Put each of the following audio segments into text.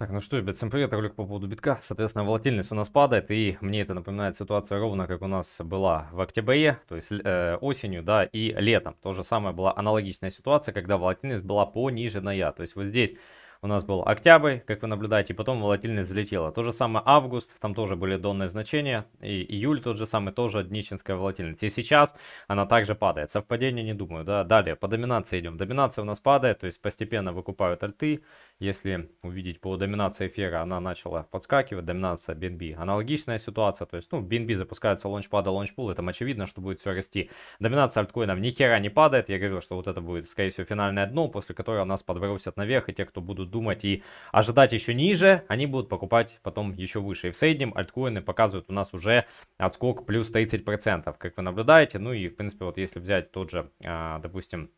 Так, ну что, ребят, всем привет, ролик по поводу битка. Соответственно, волатильность у нас падает, и мне это напоминает ситуацию ровно, как у нас была в октябре, то есть э, осенью, да, и летом. То же самое была аналогичная ситуация, когда волатильность была пониженная. То есть вот здесь у нас был октябрь, как вы наблюдаете, и потом волатильность взлетела. То же самое август, там тоже были донные значения, и июль тот же самый, тоже днищенская волатильность. И сейчас она также падает. Совпадение не думаю, да. Далее, по доминации идем. Доминация у нас падает, то есть постепенно выкупают альты. Если увидеть по доминации эфира, она начала подскакивать, доминация BNB. Аналогичная ситуация, то есть, ну, BNB запускается лаунчпада, лаунчпул, это очевидно, что будет все расти. Доминация альткоинов ни хера не падает, я говорил, что вот это будет, скорее всего, финальное дно, после которого нас подбросят наверх, и те, кто будут думать и ожидать еще ниже, они будут покупать потом еще выше. И в среднем альткоины показывают у нас уже отскок плюс 30%, как вы наблюдаете. Ну и, в принципе, вот если взять тот же, а, допустим,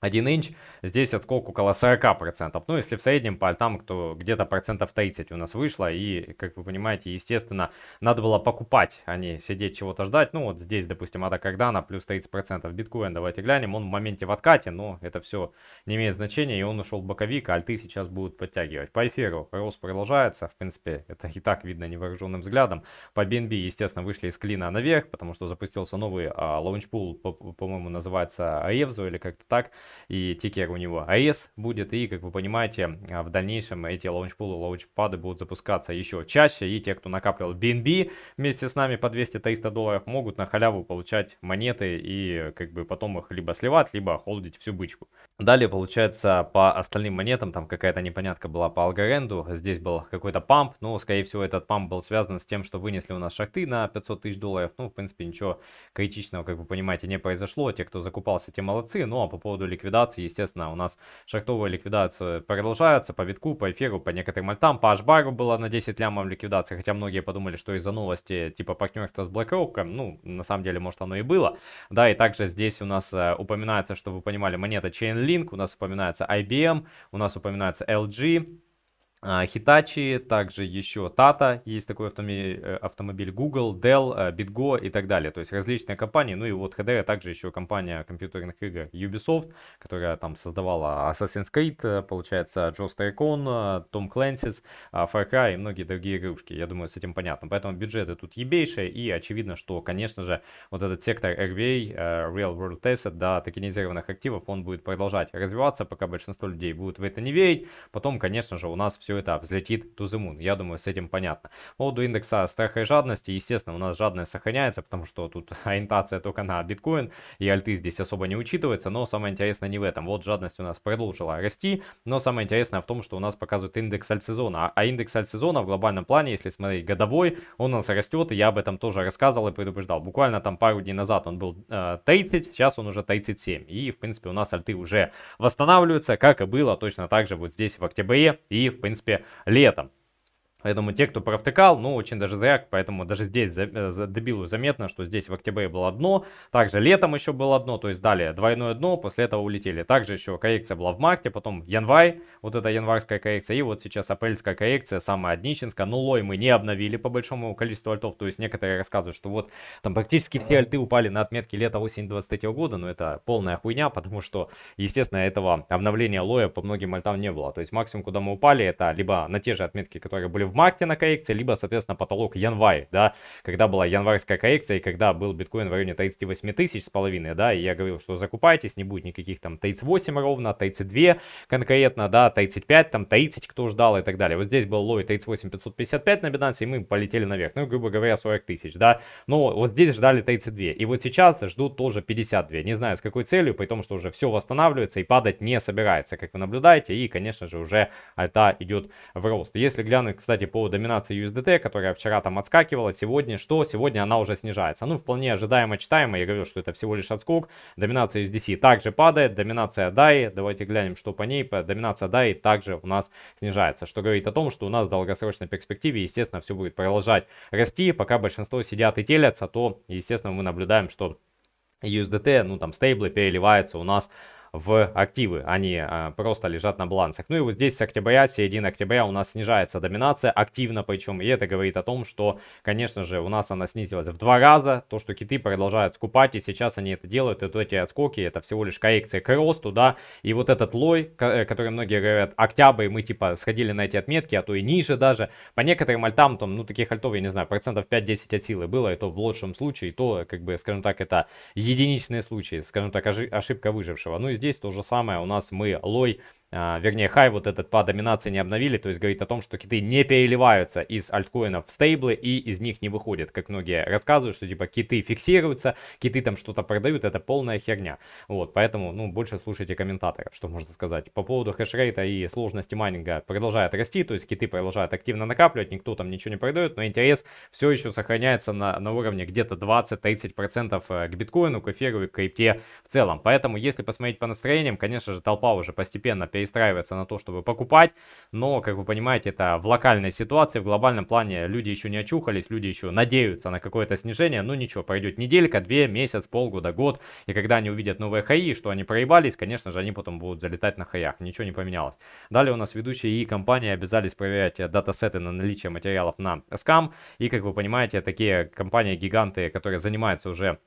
1 инч, здесь отскок около 40%. Ну, если в среднем по альтам, то где-то процентов 30 у нас вышло. И, как вы понимаете, естественно, надо было покупать, а не сидеть чего-то ждать. Ну, вот здесь, допустим, Ада Кардана плюс 30%. Биткоин, давайте глянем, он в моменте в откате, но это все не имеет значения. И он ушел в боковик, а альты сейчас будут подтягивать. По эфиру рост продолжается. В принципе, это и так видно невооруженным взглядом. По BNB, естественно, вышли из клина наверх, потому что запустился новый а, лаунчпул, по-моему, называется Ревзу или как-то так и тикер у него AES будет, и, как вы понимаете, а, в дальнейшем эти лаунчпулы, лаунчпады будут запускаться еще чаще, и те, кто накапливал BNB вместе с нами по 200-300 долларов, могут на халяву получать монеты и, как бы, потом их либо сливать, либо холдить всю бычку. Далее, получается, по остальным монетам, там какая-то непонятка была по Алгоренду, здесь был какой-то памп, но, скорее всего, этот памп был связан с тем, что вынесли у нас шахты на 500 тысяч долларов, ну, в принципе, ничего критичного, как вы понимаете, не произошло, те, кто закупался, те молодцы, ну, а по поводу ликвидации, естественно, у нас шахтовая ликвидация продолжается по витку, по эфиру, по некоторым альтам, по Ашбару было на 10 лямов ликвидации, хотя многие подумали, что из-за новости типа партнерства с BlackRock, ну, на самом деле, может, оно и было, да, и также здесь у нас э, упоминается, чтобы вы понимали, монета Chainlink, у нас упоминается IBM, у нас упоминается LG, Hitachi, также еще Tata, есть такой автомобиль, э, автомобиль Google, Dell, э, BitGo и так далее. То есть различные компании. Ну и вот HDR также еще компания компьютерных игр Ubisoft, которая там создавала Assassin's Creed, э, получается, Joe Straycon, Tom Clancy's, Far Cry и многие другие игрушки. Я думаю, с этим понятно. Поэтому бюджеты тут ебейшие и очевидно, что, конечно же, вот этот сектор RVA, Real World Asset, да, токенизированных активов, он будет продолжать развиваться, пока большинство людей будут в это не верить. Потом, конечно же, у нас все все это взлетит to the moon. Я думаю, с этим понятно. По поводу индекса страха и жадности, естественно, у нас жадность сохраняется, потому что тут ориентация только на биткоин, и альты здесь особо не учитывается, но самое интересное не в этом. Вот жадность у нас продолжила расти, но самое интересное в том, что у нас показывает индекс альтсезона. А индекс альтсезона в глобальном плане, если смотреть годовой, он у нас растет, и я об этом тоже рассказывал и предупреждал. Буквально там пару дней назад он был э, 30, сейчас он уже 37. И, в принципе, у нас альты уже восстанавливаются, как и было точно так же вот здесь в октябре и, в принципе, принципе, летом. Поэтому те, кто провтыкал, ну, очень даже зря, поэтому даже здесь за, э, за дебилу заметно, что здесь в октябре было дно, также летом еще было дно, то есть далее двойное дно, после этого улетели. Также еще коррекция была в марте, потом январь, вот эта январская коррекция, и вот сейчас апрельская коррекция, самая днищенская. Ну, лой мы не обновили по большому количеству альтов, то есть некоторые рассказывают, что вот там практически все альты упали на отметке лета-осень 23 года, но это полная хуйня, потому что, естественно, этого обновления лоя по многим альтам не было. То есть максимум, куда мы упали, это либо на те же отметки, которые были в марте на коррекции, либо, соответственно, потолок январь, да, когда была январская коррекция и когда был биткоин в районе 38 тысяч с половиной, да, и я говорил, что закупайтесь, не будет никаких там 38 ровно, 32 конкретно, да, 35, там 30, кто ждал и так далее. Вот здесь был лой 38 555 на Binance, и мы полетели наверх, ну, грубо говоря, 40 тысяч, да, но вот здесь ждали 32, и вот сейчас ждут тоже 52, не знаю с какой целью, при том, что уже все восстанавливается и падать не собирается, как вы наблюдаете, и, конечно же, уже альта идет в рост. Если глянуть, кстати, по доминации USDT, которая вчера там отскакивала, сегодня что? Сегодня она уже снижается. Ну, вполне ожидаемо, читаемо. Я говорю, что это всего лишь отскок. Доминация USDC также падает. Доминация DAI, давайте глянем, что по ней. Доминация DAI также у нас снижается. Что говорит о том, что у нас в долгосрочной перспективе, естественно, все будет продолжать расти. Пока большинство сидят и телятся, то, естественно, мы наблюдаем, что USDT, ну там стейблы переливаются у нас в активы, они а, просто лежат на балансах. Ну и вот здесь с октября, середина октября у нас снижается доминация активно, причем и это говорит о том, что, конечно же, у нас она снизилась в два раза, то, что киты продолжают скупать, и сейчас они это делают, вот эти отскоки, это всего лишь коррекция к росту, да, и вот этот лой, э, который многие говорят, октябрь, мы типа сходили на эти отметки, а то и ниже даже, по некоторым альтам, там, ну, таких альтов, я не знаю, процентов 5-10 от силы было, и то в лучшем случае, и то, как бы, скажем так, это единичные случаи, скажем так, ошибка выжившего. Ну и здесь то же самое, у нас мы лой а, вернее, хай вот этот по доминации не обновили, то есть говорит о том, что киты не переливаются из альткоинов в стейблы и из них не выходят, как многие рассказывают, что типа киты фиксируются, киты там что-то продают, это полная херня. Вот, поэтому, ну, больше слушайте комментаторов, что можно сказать. По поводу хешрейта и сложности майнинга продолжает расти, то есть киты продолжают активно накапливать, никто там ничего не продает, но интерес все еще сохраняется на, на уровне где-то 20-30% э, к биткоину, к эфиру и к крипте в целом. Поэтому, если посмотреть по настроениям, конечно же, толпа уже постепенно перестраивается на то, чтобы покупать, но, как вы понимаете, это в локальной ситуации, в глобальном плане люди еще не очухались, люди еще надеются на какое-то снижение, ну ничего, пройдет неделька, две, месяц, полгода, год, и когда они увидят новые хаи, что они проебались, конечно же, они потом будут залетать на хаях, ничего не поменялось. Далее у нас ведущие и компании обязались проверять датасеты на наличие материалов на скам, и, как вы понимаете, такие компании-гиганты, которые занимаются уже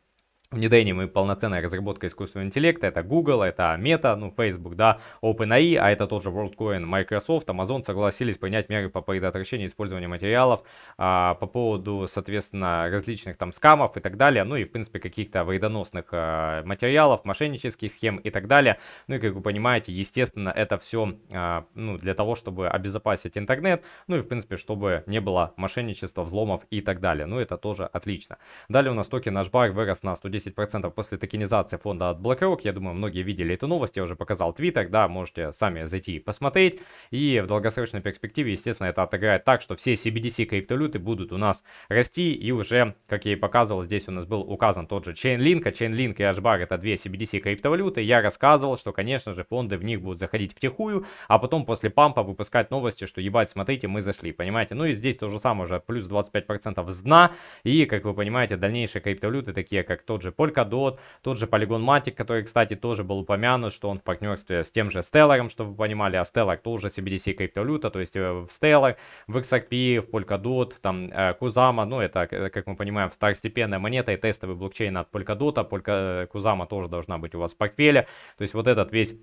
внедрением и полноценной разработкой искусственного интеллекта. Это Google, это Meta, ну, Facebook, да, OpenAI, а это тоже WorldCoin, Microsoft, Amazon согласились принять меры по предотвращению использования материалов а, по поводу, соответственно, различных там скамов и так далее, ну и, в принципе, каких-то вредоносных а, материалов, мошеннических схем и так далее. Ну и, как вы понимаете, естественно, это все, а, ну, для того, чтобы обезопасить интернет, ну и, в принципе, чтобы не было мошенничества, взломов и так далее. Ну, это тоже отлично. Далее у нас токен бар вырос на 110 10% после токенизации фонда от BlackRock. Я думаю, многие видели эту новость, я уже показал твиттер, да, можете сами зайти и посмотреть. И в долгосрочной перспективе, естественно, это отыграет так, что все CBDC криптовалюты будут у нас расти. И уже, как я и показывал, здесь у нас был указан тот же Chainlink. А Chainlink и HBAR это две CBDC криптовалюты. Я рассказывал, что, конечно же, фонды в них будут заходить втихую, а потом после пампа выпускать новости, что ебать, смотрите, мы зашли, понимаете? Ну и здесь то же самое уже, плюс 25% с дна. И, как вы понимаете, дальнейшие криптовалюты, такие как тот же Polkadot, тот же Polygon Matic, который, кстати, тоже был упомянут, что он в партнерстве с тем же Stellar, чтобы вы понимали, а Stellar тоже CBDC криптовалюта, то есть э, в Stellar, в XRP, в Polkadot, там э, Kuzama, ну это, э, как мы понимаем, второстепенная монета и тестовый блокчейн от Polkadot, Polka, Kuzama тоже должна быть у вас в портфеле, то есть вот этот весь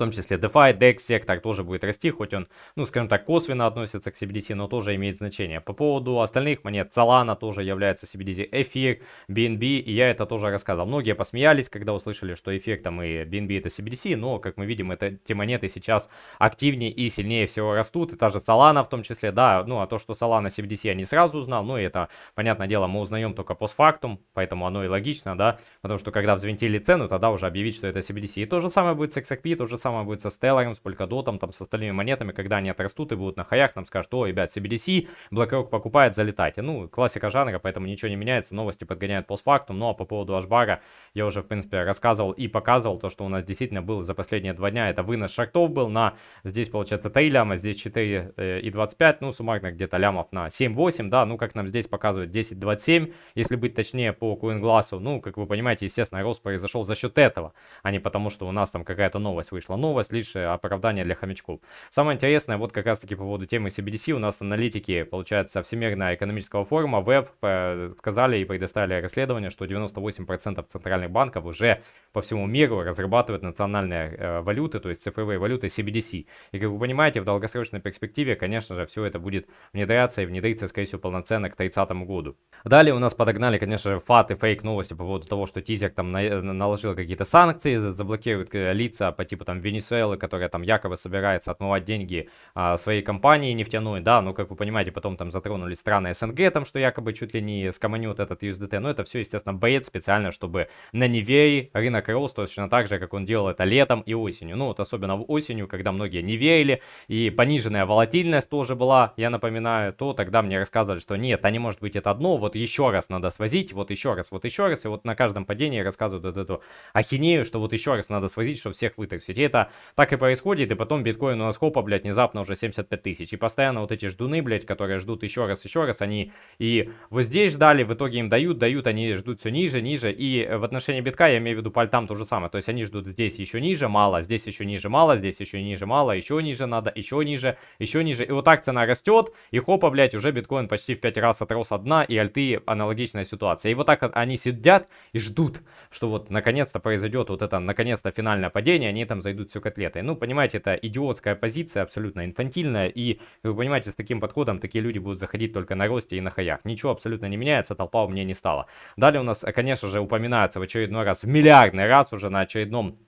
том числе DeFi, DEX сектор тоже будет расти, хоть он, ну, скажем так, косвенно относится к CBDC, но тоже имеет значение. По поводу остальных монет, Solana тоже является CBDC, Эфир, BNB, и я это тоже рассказывал. Многие посмеялись, когда услышали, что Эфир там и BNB это CBDC, но, как мы видим, это, эти монеты сейчас активнее и сильнее всего растут, и та же Solana в том числе, да, ну, а то, что Solana CBDC я не сразу узнал, и это, понятное дело, мы узнаем только постфактум, поэтому оно и логично, да, потому что когда взвинтили цену, тогда уже объявить, что это CBDC. И то же самое будет с XRP, то же самое самое будет со Stellar, с Polkadot, там, с остальными монетами, когда они отрастут и будут на хаях, там скажут, о, ребят, CBDC, BlackRock покупает, залетайте. Ну, классика жанра, поэтому ничего не меняется, новости подгоняют постфактум, ну, а по поводу Ашбара я уже, в принципе, рассказывал и показывал то, что у нас действительно был за последние два дня, это вынос шартов был на, здесь получается 3 ляма, здесь 4 э, и 25, ну, суммарно где-то лямов на 7-8, да, ну, как нам здесь показывают 10-27, если быть точнее по CoinGlass, ну, как вы понимаете, естественно, рост произошел за счет этого, а не потому, что у нас там какая-то новость вышла новость, лишь оправдание для хомячков. Самое интересное, вот как раз таки по поводу темы CBDC, у нас аналитики, получается, Всемирного экономического форума, ВЭБ, э, сказали и предоставили расследование, что 98% центральных банков уже по всему миру разрабатывают национальные э, валюты, то есть цифровые валюты CBDC. И как вы понимаете, в долгосрочной перспективе, конечно же, все это будет внедряться и внедриться, скорее всего, полноценно к 30 году. Далее у нас подогнали, конечно же, фат и фейк новости по поводу того, что Тизер там на, наложил какие-то санкции, заблокирует э, лица по типу там Венесуэлы, которая там якобы собирается отмывать деньги а, своей компании нефтяной, да, ну, как вы понимаете, потом там затронули страны СНГ, там, что якобы чуть ли не скоманют этот USDT, но это все, естественно, бейт специально, чтобы на Невее рынок рос точно так же, как он делал это летом и осенью, ну, вот особенно в осенью, когда многие не верили, и пониженная волатильность тоже была, я напоминаю, то тогда мне рассказывали, что нет, а не может быть это одно, вот еще раз надо свозить, вот еще раз, вот еще раз, и вот на каждом падении рассказывают вот эту ахинею, что вот еще раз надо свозить, чтобы всех вытащить. И это так и происходит, и потом биткоин у нас хопа, блядь, внезапно уже 75 тысяч. И постоянно вот эти ждуны, блядь, которые ждут еще раз, еще раз, они и вот здесь ждали, в итоге им дают, дают, они ждут все ниже, ниже. И в отношении битка, я имею в виду по альтам то же самое. То есть они ждут здесь еще ниже, мало, здесь еще ниже, мало, здесь еще ниже, мало, еще ниже надо, еще ниже, еще ниже. И вот так цена растет, и хопа, блядь, уже биткоин почти в 5 раз отрос от дна, и альты аналогичная ситуация. И вот так они сидят и ждут, что вот наконец-то произойдет вот это, наконец-то финальное падение, они там зайдут все котлетой. Ну, понимаете, это идиотская позиция, абсолютно инфантильная, и, вы понимаете, с таким подходом такие люди будут заходить только на росте и на хаях. Ничего абсолютно не меняется, толпа у меня не стала. Далее у нас, конечно же, упоминается в очередной раз, в миллиардный раз уже на очередном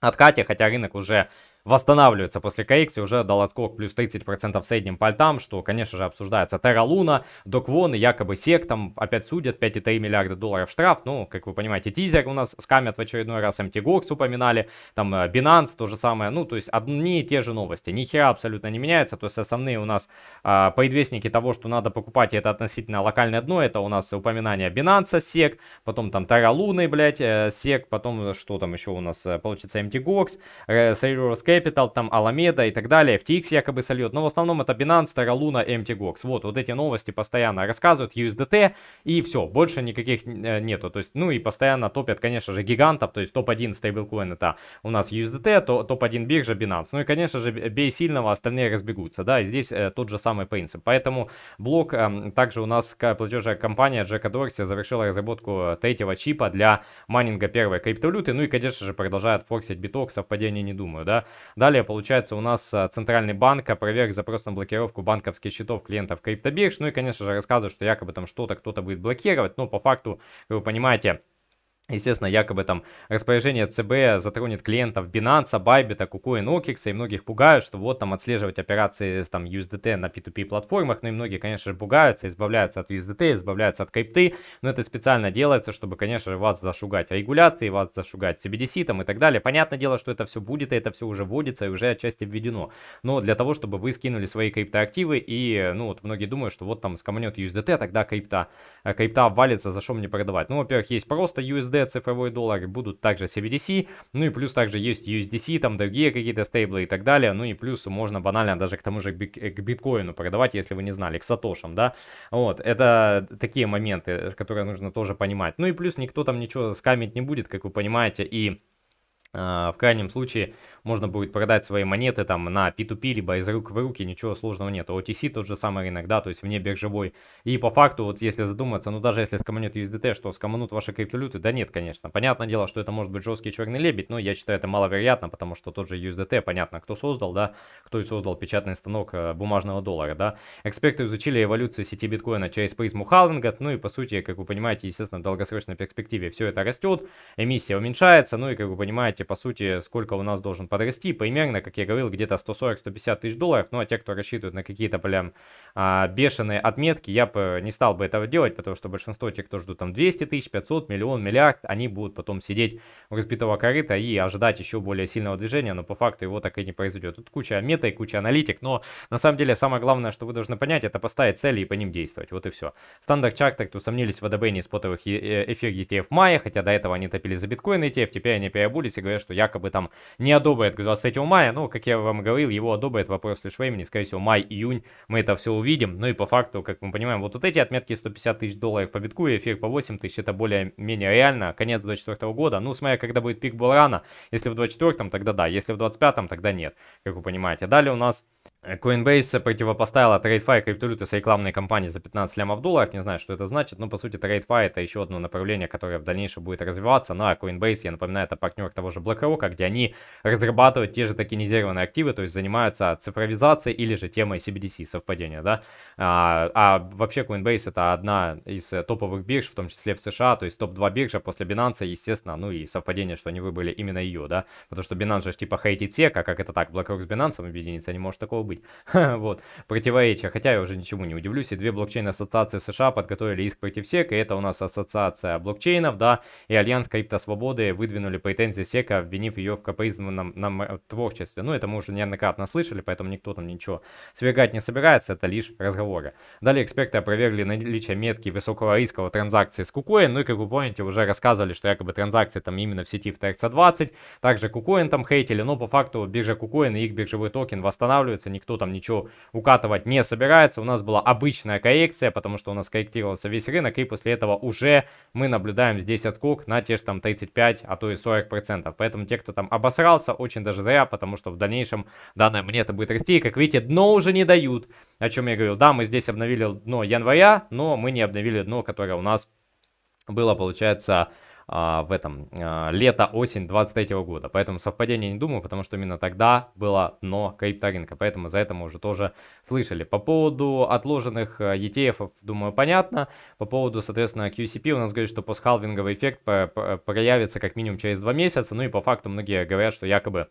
откате, хотя рынок уже восстанавливается после KX и уже дал отскок плюс 30% в среднем по альтам, что, конечно же, обсуждается. Terra Luna, Доквон и якобы сек там опять судят 5,3 миллиарда долларов штраф, ну, как вы понимаете, тизер у нас скамят в очередной раз, MTGOX упоминали, там э, Binance то же самое, ну, то есть одни и те же новости, ни хера абсолютно не меняется, то есть основные у нас а, предвестники того, что надо покупать, это относительно локальное дно, это у нас упоминание Binance, сек, потом там Terra Luna, блядь, э, сек, потом что там еще у нас э, получится MTGOX, Serious Capital, там Alameda и так далее, FTX якобы сольет, но в основном это Binance, Terra Luna, MTGOX. Вот, вот эти новости постоянно рассказывают, USDT и все, больше никаких э, нету. То есть, ну и постоянно топят, конечно же, гигантов, то есть топ-1 стейблкоин это у нас USDT, то, топ-1 биржа Binance. Ну и, конечно же, бей сильного, остальные разбегутся, да, и здесь э, тот же самый принцип. Поэтому блок, э, также у нас платежная компания Джека Дорси завершила разработку третьего чипа для майнинга первой криптовалюты, ну и, конечно же, продолжает форсить биток, совпадений не думаю, да. Далее, получается, у нас а, Центральный банк опроверг запрос на блокировку банковских счетов клиентов криптобирж. Ну и, конечно же, рассказывают, что якобы там что-то кто-то будет блокировать. Но по факту, вы понимаете, Естественно, якобы там распоряжение ЦБ затронет клиентов Binance, Bybit, KuCoin, OKEX, и многих пугают, что вот там отслеживать операции там USDT на P2P платформах, ну и многие, конечно же, пугаются, избавляются от USDT, избавляются от крипты, но это специально делается, чтобы, конечно же, вас зашугать регуляции, вас зашугать CBDC там и так далее. Понятное дело, что это все будет, и это все уже вводится и уже отчасти введено, но для того, чтобы вы скинули свои криптоактивы и, ну вот многие думают, что вот там скомнет USDT, тогда крипта, крипта валится, за что мне продавать? Ну, во-первых, есть просто USD, USD, цифровой доллар, будут также CBDC, ну и плюс также есть USDC, там другие какие-то стейблы и так далее, ну и плюс можно банально даже к тому же к биткоину продавать, если вы не знали, к сатошам, да, вот, это такие моменты, которые нужно тоже понимать, ну и плюс никто там ничего скамить не будет, как вы понимаете, и в крайнем случае можно будет продать свои монеты там на P2P, либо из рук в руки, ничего сложного нет. OTC тот же самый рынок, да, то есть вне биржевой. И по факту, вот если задуматься, ну даже если скоманет USDT, что скоманут ваши криптовалюты, да нет, конечно. Понятное дело, что это может быть жесткий черный лебедь, но я считаю это маловероятно, потому что тот же USDT, понятно, кто создал, да, кто и создал печатный станок э, бумажного доллара, да. Эксперты изучили эволюцию сети биткоина через призму халвинга, ну и по сути, как вы понимаете, естественно, в долгосрочной перспективе все это растет, эмиссия уменьшается, ну и как вы понимаете, по сути, сколько у нас должен подрасти, примерно, как я говорил, где-то 140-150 тысяч долларов. Ну, а те, кто рассчитывает на какие-то прям а, бешеные отметки, я бы не стал бы этого делать, потому что большинство тех, кто ждут там 200 тысяч, 500, миллион, миллиард, они будут потом сидеть у разбитого корыта и ожидать еще более сильного движения, но по факту его так и не произойдет. Тут куча мета и куча аналитик, но на самом деле самое главное, что вы должны понять, это поставить цели и по ним действовать. Вот и все. Стандарт Чартер усомнились в одобрении спотовых э, эфир ETF в мае, хотя до этого они топили за биткоин ETF, теперь они переобулись и говорят, что якобы там не одобрят к 23 мая. Ну, как я вам говорил, его одобрят вопрос лишь времени. Скорее всего, май-июнь мы это все увидим. Ну и по факту, как мы понимаем, вот, вот эти отметки 150 тысяч долларов по битку и эфир по 8 тысяч, это более-менее реально. Конец 24 года. Ну, смотря, когда будет пик рано. Если в 24 тогда да. Если в 25 тогда нет, как вы понимаете. Далее у нас Coinbase противопоставила TradeFi криптовалюты с рекламной кампанией за 15 лямов долларов. Не знаю, что это значит, но по сути TradeFi это еще одно направление, которое в дальнейшем будет развиваться. Ну а Coinbase, я напоминаю, это партнер того же BlackRock, где они разрабатывают те же токенизированные активы, то есть занимаются цифровизацией или же темой CBDC, совпадения, да. А, а вообще Coinbase это одна из топовых бирж, в том числе в США, то есть топ-2 биржа после Binance, естественно, ну и совпадение, что они выбрали именно ее, да, потому что Binance же типа хейтит SEC, а как это так, BlackRock с Binance объединиться, не может такого быть. вот, противоречия. Хотя я уже ничему не удивлюсь. И две блокчейн-ассоциации США подготовили иск против SEC. И это у нас ассоциация блокчейнов, да, и Альянс Криптосвободы выдвинули претензии SEC, обвинив ее в капризмном на творчестве. Ну, это мы уже неоднократно слышали, поэтому никто там ничего свергать не собирается, это лишь разговоры. Далее эксперты опровергли наличие метки высокого риска в транзакции с KuCoin. Ну и, как вы помните, уже рассказывали, что якобы транзакции там именно в сети в TRX20. Также KuCoin там хейтили, но по факту биржа KuCoin и их биржевой токен восстанавливаются, никто там ничего укатывать не собирается. У нас была обычная коррекция, потому что у нас корректировался весь рынок, и после этого уже мы наблюдаем здесь отскок на те же там 35, а то и 40 процентов. Поэтому те, кто там обосрался, очень даже зря, потому что в дальнейшем данная монета будет расти. И, как видите, дно уже не дают. О чем я говорил. Да, мы здесь обновили дно января, но мы не обновили дно, которое у нас было, получается, а, в этом а, лето-осень 23 года. Поэтому совпадение не думаю, потому что именно тогда было дно крипторынка. Поэтому за это мы уже тоже слышали. По поводу отложенных а, ETF, думаю, понятно. По поводу, соответственно, QCP у нас говорит, что постхалвинговый эффект проявится как минимум через 2 месяца. Ну и по факту многие говорят, что якобы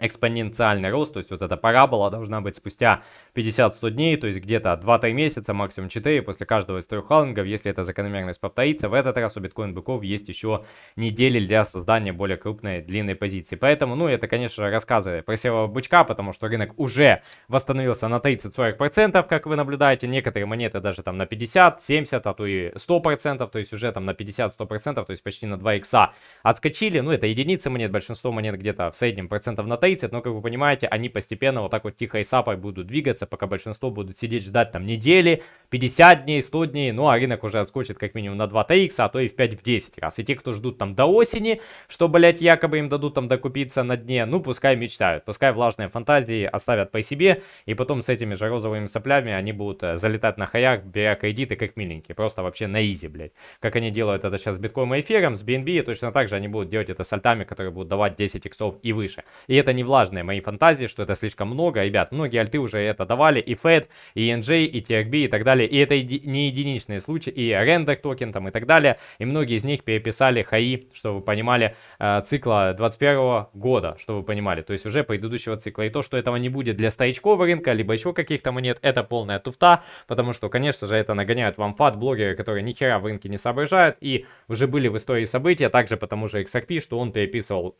экспоненциальный рост, то есть вот эта парабола должна быть спустя 50-100 дней, то есть где-то 2-3 месяца, максимум 4 после каждого из трех халвингов, если эта закономерность повторится. В этот раз у биткоин-быков есть еще недели для создания более крупной длинной позиции. Поэтому, ну, это, конечно, рассказы про серого бычка, потому что рынок уже восстановился на 30-40%, как вы наблюдаете. Некоторые монеты даже там на 50, 70, а то и 100%, то есть уже там на 50-100%, то есть почти на 2 икса отскочили. Ну, это единицы монет, большинство монет где-то в среднем процентов на 30, но, как вы понимаете, они постепенно вот так вот тихо и сапой будут двигаться, пока большинство будут сидеть ждать там недели, 50 дней, 100 дней, ну а рынок уже отскочит как минимум на 2 TX, а то и в 5 в 10 раз. И те, кто ждут там до осени, что, блять, якобы им дадут там докупиться на дне, ну пускай мечтают, пускай влажные фантазии оставят по себе, и потом с этими же розовыми соплями они будут э, залетать на хаях, беря кредиты как миленькие, просто вообще на изи, блядь. Как они делают это сейчас с биткоином и эфиром, с BNB, точно так же они будут делать это с альтами, которые будут давать 10 иксов и выше. И это не влажные мои фантазии, что это слишком много. Ребят, многие альты уже это давали, и FED, и NJ, и TRB, и так далее. И это не единичные случаи, и рендер токен там и так далее. И многие из них переписали хаи, чтобы вы понимали, э, цикла 21 года, чтобы вы понимали. То есть уже предыдущего цикла. И то, что этого не будет для старичкового рынка, либо еще каких-то монет, это полная туфта. Потому что, конечно же, это нагоняют вам фат блогеры, которые ни хера в рынке не соображают. И уже были в истории события, также потому же XRP, что он переписывал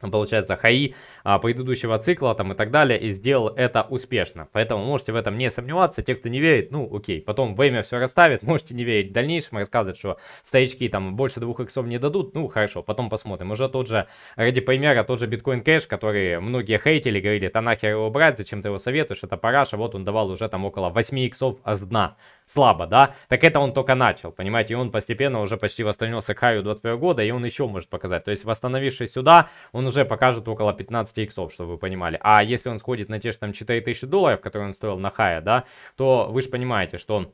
получается, хаи а, предыдущего цикла там и так далее, и сделал это успешно. Поэтому можете в этом не сомневаться. Те, кто не верит, ну окей, потом время все расставит, можете не верить в дальнейшем, рассказывать, что старички там больше двух иксов не дадут, ну хорошо, потом посмотрим. Уже тот же, ради примера, тот же биткоин кэш, который многие хейтили, говорили, да нахер его брать, зачем ты его советуешь, это параша, вот он давал уже там около 8 иксов с дна слабо, да, так это он только начал, понимаете, и он постепенно уже почти восстановился к хаю 21 года, и он еще может показать, то есть восстановившись сюда, он уже покажет около 15 иксов, чтобы вы понимали, а если он сходит на те же там 4000 долларов, которые он стоил на хае, да, то вы же понимаете, что он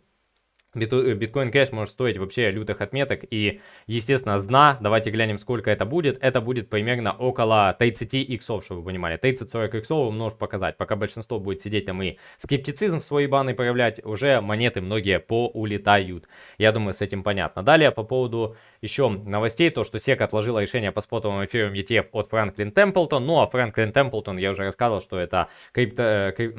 биткоин кэш может стоить вообще лютых отметок. И, естественно, с дна, давайте глянем, сколько это будет. Это будет примерно около 30 иксов, чтобы вы понимали. 30-40 иксов он может показать. Пока большинство будет сидеть там и скептицизм в свои баны проявлять, уже монеты многие поулетают. Я думаю, с этим понятно. Далее, по поводу еще новостей, то, что SEC отложила решение по спотовым эфирам ETF от Franklin Templeton. Ну, а Franklin Templeton, я уже рассказывал, что это крипто... Э, крип,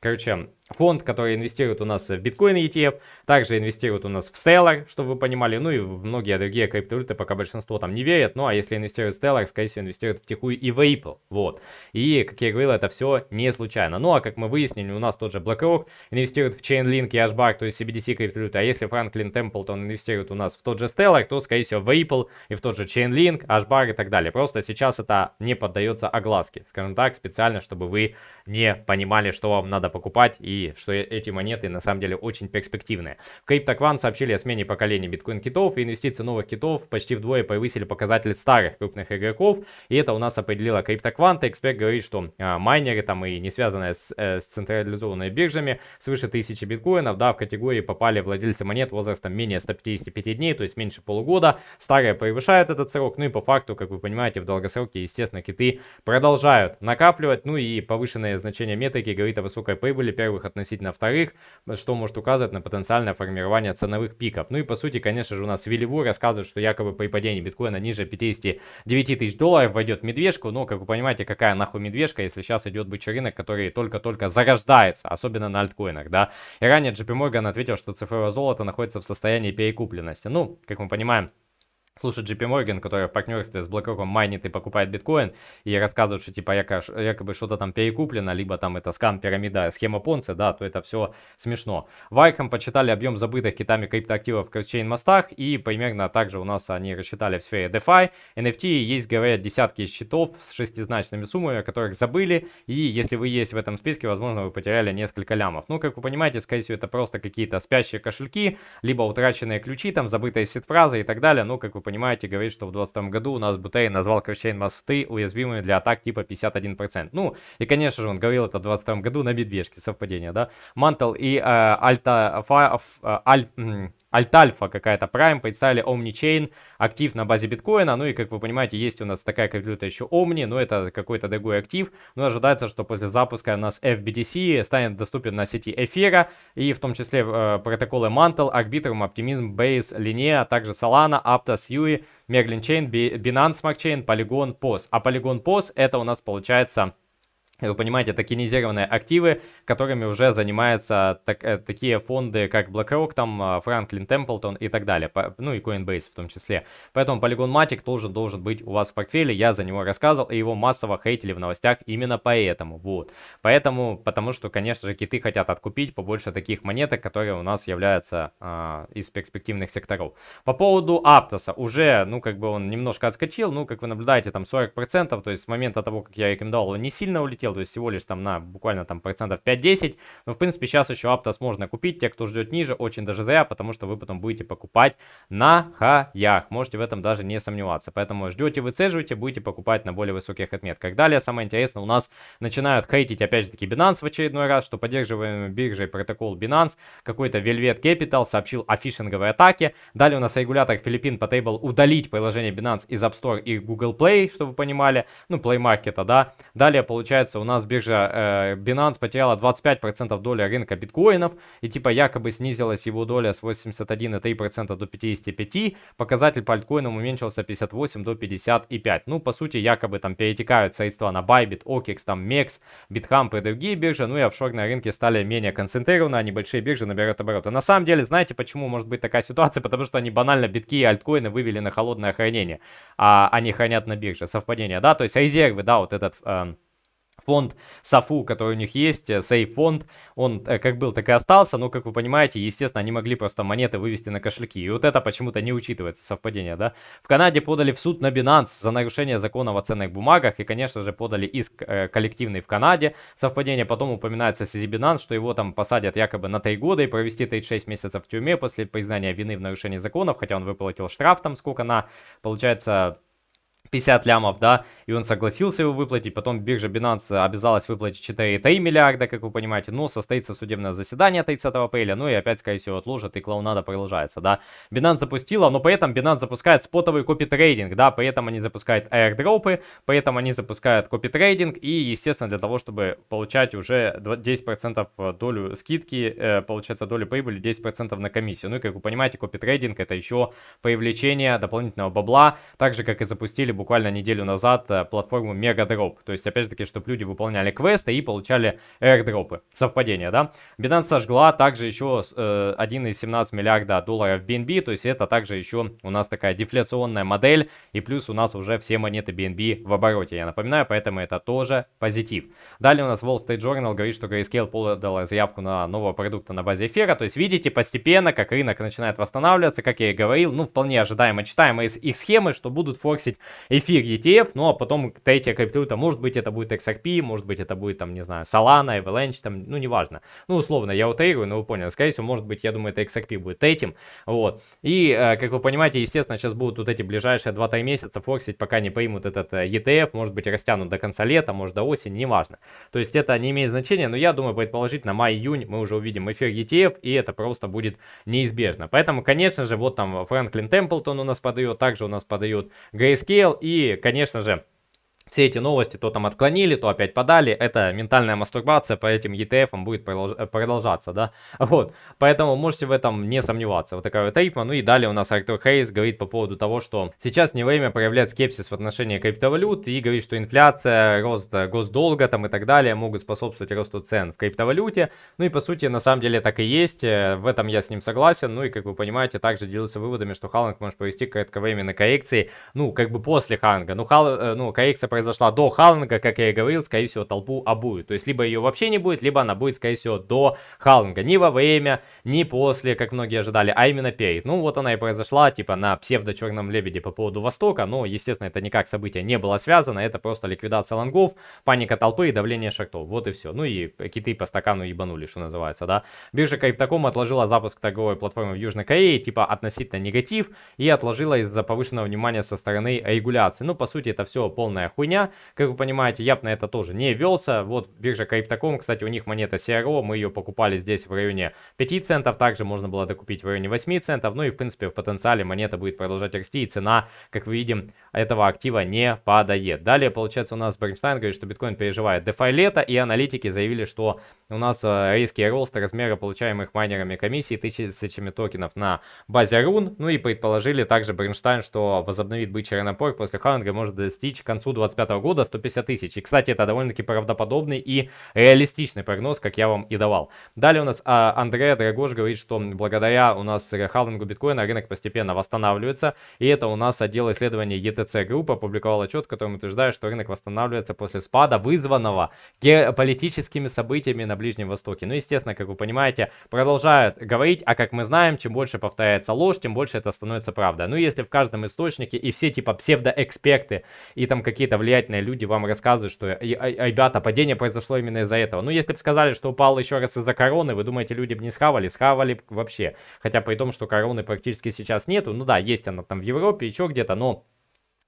короче, фонд, который инвестирует у нас в биткоин ETF, также инвестирует у нас в Stellar, чтобы вы понимали, ну и в многие другие криптовалюты, пока большинство там не верят, ну а если инвестирует в Stellar, скорее всего инвестирует втихую и в Apple, вот. И, как я говорил, это все не случайно. Ну а как мы выяснили, у нас тот же BlackRock инвестирует в Chainlink и HBAR, то есть CBDC криптовалюты, а если Franklin Templeton инвестирует у нас в тот же Stellar, то, скорее всего, в Apple и в тот же Chainlink, HBAR и так далее. Просто сейчас это не поддается огласке, скажем так, специально, чтобы вы не понимали, что вам надо покупать и что эти монеты на самом деле очень перспективные. В CryptoQuant сообщили о смене поколения биткоин-китов и инвестиции новых китов почти вдвое повысили показатель старых крупных игроков. И это у нас определила CryptoQuant. Эксперт говорит, что а, майнеры там и не связанные с, э, с централизованными биржами свыше 1000 биткоинов, да, в категории попали владельцы монет возрастом менее 155 дней, то есть меньше полугода. Старые превышают этот срок, ну и по факту, как вы понимаете, в долгосроке, естественно, киты продолжают накапливать, ну и отрицательное значение метрики говорит о высокой прибыли первых относительно вторых, что может указывать на потенциальное формирование ценовых пиков. Ну и по сути, конечно же, у нас Вилливу рассказывает, что якобы при падении биткоина ниже 59 тысяч долларов войдет медвежку. Но, как вы понимаете, какая нахуй медвежка, если сейчас идет бычий рынок, который только-только зарождается, особенно на альткоинах, да. И ранее JP Morgan ответил, что цифровое золото находится в состоянии перекупленности. Ну, как мы понимаем, слушать JP Morgan, который в партнерстве с BlackRock майнит и покупает биткоин, и рассказывает, что типа якобы, якобы что-то там перекуплено, либо там это скам, пирамида, схема Понца, да, то это все смешно. Вайком почитали объем забытых китами криптоактивов в кросчейн мостах, и примерно также у нас они рассчитали в сфере DeFi. NFT есть, говорят, десятки счетов с шестизначными суммами, которых забыли, и если вы есть в этом списке, возможно, вы потеряли несколько лямов. Ну, как вы понимаете, скорее всего, это просто какие-то спящие кошельки, либо утраченные ключи, там, забытые сет-фразы и так далее, ну, как вы понимаете, говорит, что в 2020 году у нас Бутей назвал кросчейн мосты уязвимыми для атак типа 51%. Ну, и, конечно же, он говорил это в 2020 году на медвежке, совпадение, да. Мантел и э, Альта, фа, э, аль, Альтальфа какая-то Prime представили OmniChain, актив на базе биткоина, ну и как вы понимаете, есть у нас такая криптовалюта еще Omni, но это какой-то другой актив, но ожидается, что после запуска у нас FBTC станет доступен на сети эфира, и в том числе э, протоколы Mantle, Arbitrum, Optimism, Base, Linea, а также Solana, Aptos, Yui, Merlin Chain, Binance Smart Chain, Polygon, POS. А Polygon POS это у нас получается вы понимаете, токенизированные активы, которыми уже занимаются так, э, такие фонды, как BlackRock, там, э, Franklin Templeton и так далее, ну и Coinbase в том числе. Поэтому Polygon Matic тоже должен быть у вас в портфеле, я за него рассказывал, и его массово хейтили в новостях именно поэтому, вот. Поэтому, потому что, конечно же, киты хотят откупить побольше таких монеток, которые у нас являются э, из перспективных секторов. По поводу Аптоса, уже, ну, как бы он немножко отскочил, ну, как вы наблюдаете, там 40%, то есть с момента того, как я рекомендовал, он не сильно улетел, то есть всего лишь там на буквально там процентов 5-10. Но в принципе сейчас еще Аптос можно купить, те, кто ждет ниже, очень даже зря, потому что вы потом будете покупать на хаях. Можете в этом даже не сомневаться. Поэтому ждете, выцеживаете, будете покупать на более высоких отметках. Далее, самое интересное, у нас начинают хейтить опять же таки Binance в очередной раз, что поддерживаемый биржей протокол Binance, какой-то Velvet Capital сообщил о фишинговой атаке. Далее у нас регулятор Филиппин потребовал удалить приложение Binance из App Store и Google Play, чтобы вы понимали, ну, Play Market, да. Далее получается получается, у нас биржа э, Binance потеряла 25% доли рынка биткоинов, и типа якобы снизилась его доля с 81,3% до 55%, показатель по альткоинам уменьшился с 58 до 55%. Ну, по сути, якобы там перетекают средства на Bybit, OKEX, там MEX, BitHump и другие биржи, ну и офшорные рынки стали менее концентрированы, а небольшие биржи набирают обороты. На самом деле, знаете, почему может быть такая ситуация? Потому что они банально битки и альткоины вывели на холодное хранение, а они хранят на бирже. Совпадение, да? То есть резервы, да, вот этот... Э, фонд САФУ, который у них есть, сейф э, фонд, он э, как был, так и остался, но, как вы понимаете, естественно, они могли просто монеты вывести на кошельки, и вот это почему-то не учитывается, совпадение, да. В Канаде подали в суд на Binance за нарушение закона о ценных бумагах, и, конечно же, подали иск э, коллективный в Канаде, совпадение, потом упоминается Сизи Binance, что его там посадят якобы на 3 года и провести 36 месяцев в тюрьме после признания вины в нарушении законов, хотя он выплатил штраф там сколько на, получается, 50 лямов, да, и он согласился его выплатить, потом биржа Binance обязалась выплатить 4,3 миллиарда, как вы понимаете, но состоится судебное заседание 30 апреля, ну и опять, скорее всего, отложат, и клоунада продолжается, да. Binance запустила, но при этом Binance запускает спотовый копи-трейдинг, да, при этом они запускают airdropы, при этом они запускают копи-трейдинг, и, естественно, для того, чтобы получать уже 10% долю скидки, э, получается, долю прибыли 10% на комиссию, ну и, как вы понимаете, копи-трейдинг это еще привлечение дополнительного бабла, так же, как и запустили буквально неделю назад э, платформу Megadrop. То есть, опять же таки, чтобы люди выполняли квесты и получали airdropы. Совпадение, да? Binance сожгла также еще э, 1,17 миллиарда долларов BNB. То есть, это также еще у нас такая дефляционная модель. И плюс у нас уже все монеты BNB в обороте, я напоминаю. Поэтому это тоже позитив. Далее у нас Wall Street Journal говорит, что Grayscale подала заявку на нового продукта на базе эфира. То есть, видите, постепенно, как рынок начинает восстанавливаться, как я и говорил, ну, вполне ожидаемо читаем из их схемы, что будут форсить эфир ETF, ну а потом третья криптовалюта, может быть это будет XRP, может быть это будет там, не знаю, Solana, Avalanche, там, ну неважно. Ну условно, я утрирую, но вы поняли, скорее всего, может быть, я думаю, это XRP будет третьим, вот. И, э, как вы понимаете, естественно, сейчас будут вот эти ближайшие 2-3 месяца форсить, пока не примут этот э, ETF, может быть, растянут до конца лета, может до осени, неважно. То есть это не имеет значения, но я думаю, предположительно, май-июнь мы уже увидим эфир ETF, и это просто будет неизбежно. Поэтому, конечно же, вот там Фрэнклин Темплтон у нас подает, также у нас подает Grayscale, и, конечно же, все эти новости то там отклонили, то опять подали. Это ментальная мастурбация по этим ETF будет продолжаться, да. Вот, поэтому можете в этом не сомневаться. Вот такая вот рифма. Ну и далее у нас Артур Хейс говорит по поводу того, что сейчас не время проявлять скепсис в отношении криптовалют и говорит, что инфляция, рост госдолга там и так далее могут способствовать росту цен в криптовалюте. Ну и по сути, на самом деле так и есть. Э, в этом я с ним согласен. Ну и как вы понимаете, также делился выводами, что халанг может провести кратковременной коррекции, ну как бы после халанга. Ну, хал, э, ну коррекция произошла до халвинга, как я и говорил, скорее всего, толпу обует. То есть, либо ее вообще не будет, либо она будет, скорее всего, до халвинга. Не во время, не после, как многие ожидали, а именно перед. Ну, вот она и произошла, типа, на псевдо-черном лебеде по поводу Востока. Но, естественно, это никак событие не было связано. Это просто ликвидация лонгов, паника толпы и давление шартов. Вот и все. Ну и киты по стакану ебанули, что называется, да. Биржа Криптоком отложила запуск торговой платформы в Южной Корее, типа, относительно негатив, и отложила из-за повышенного внимания со стороны регуляции. Ну, по сути, это все полная хуйня. Как вы понимаете, я бы на это тоже не велся. Вот биржа Crypto.com, кстати, у них монета CRO, мы ее покупали здесь в районе 5 центов, также можно было докупить в районе 8 центов. Ну и в принципе в потенциале монета будет продолжать расти и цена, как вы видим, этого актива не падает. Далее, получается, у нас Бернштайн говорит, что биткоин переживает DeFi лето, и аналитики заявили, что у нас э, резкий рост размера получаемых майнерами комиссий тысячами токенов на базе рун. Ну и предположили также Бернштайн, что возобновит бычий напор после ханга может достичь к концу 2025 года 150 тысяч. И, кстати, это довольно-таки правдоподобный и реалистичный прогноз, как я вам и давал. Далее у нас а, Андреа Драгош говорит, что благодаря у нас халвингу биткоина рынок постепенно восстанавливается. И это у нас отдел исследований ETC Group опубликовал отчет, которым утверждает, что рынок восстанавливается после спада, вызванного геополитическими событиями на Ближнем Востоке. Ну, естественно, как вы понимаете, продолжают говорить, а как мы знаем, чем больше повторяется ложь, тем больше это становится правда. Ну, если в каждом источнике и все типа псевдоэксперты и там какие-то влиятельные люди вам рассказывают, что ребята, падение произошло именно из-за этого. Ну, если бы сказали, что упал еще раз из-за короны, вы думаете, люди бы не схавали? Схавали вообще. Хотя при том, что короны практически сейчас нету. Ну да, есть она там в Европе, еще где-то, но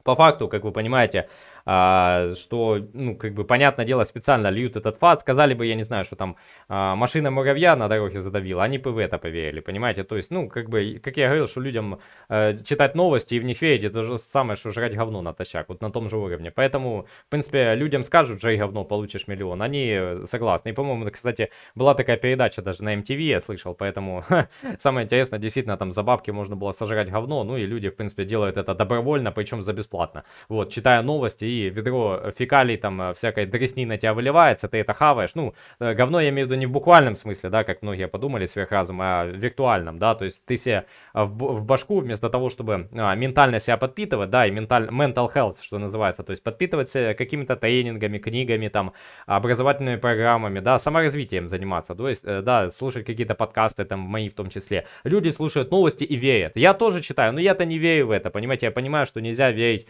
по факту, как вы понимаете, а, что, ну, как бы, понятное дело, специально льют этот фат. Сказали бы, я не знаю, что там а, машина муравья на дороге задавила, они бы в это поверили, понимаете? То есть, ну, как бы, как я говорил, что людям а, читать новости и в них верить, это же самое, что жрать говно натощак, вот на том же уровне. Поэтому, в принципе, людям скажут, жрать говно, получишь миллион, они согласны. И, по-моему, кстати, была такая передача даже на MTV, я слышал, поэтому самое интересное, действительно, там за бабки можно было сожрать говно, ну, и люди, в принципе, делают это добровольно, причем за бесплатно. Вот, читая новости и ведро фекалий, там, э, всякой дресни на тебя выливается, ты это хаваешь. Ну, э, говно я имею в виду не в буквальном смысле, да, как многие подумали сверхразум, а в виртуальном, да, то есть ты себе э, в, в башку вместо того, чтобы а, ментально себя подпитывать, да, и менталь, mental health, что называется, то есть подпитывать себя какими-то тренингами, книгами, там, образовательными программами, да, саморазвитием заниматься, то есть, да, слушать какие-то подкасты, там, мои в том числе. Люди слушают новости и верят. Я тоже читаю, но я-то не верю в это, понимаете, я понимаю, что нельзя верить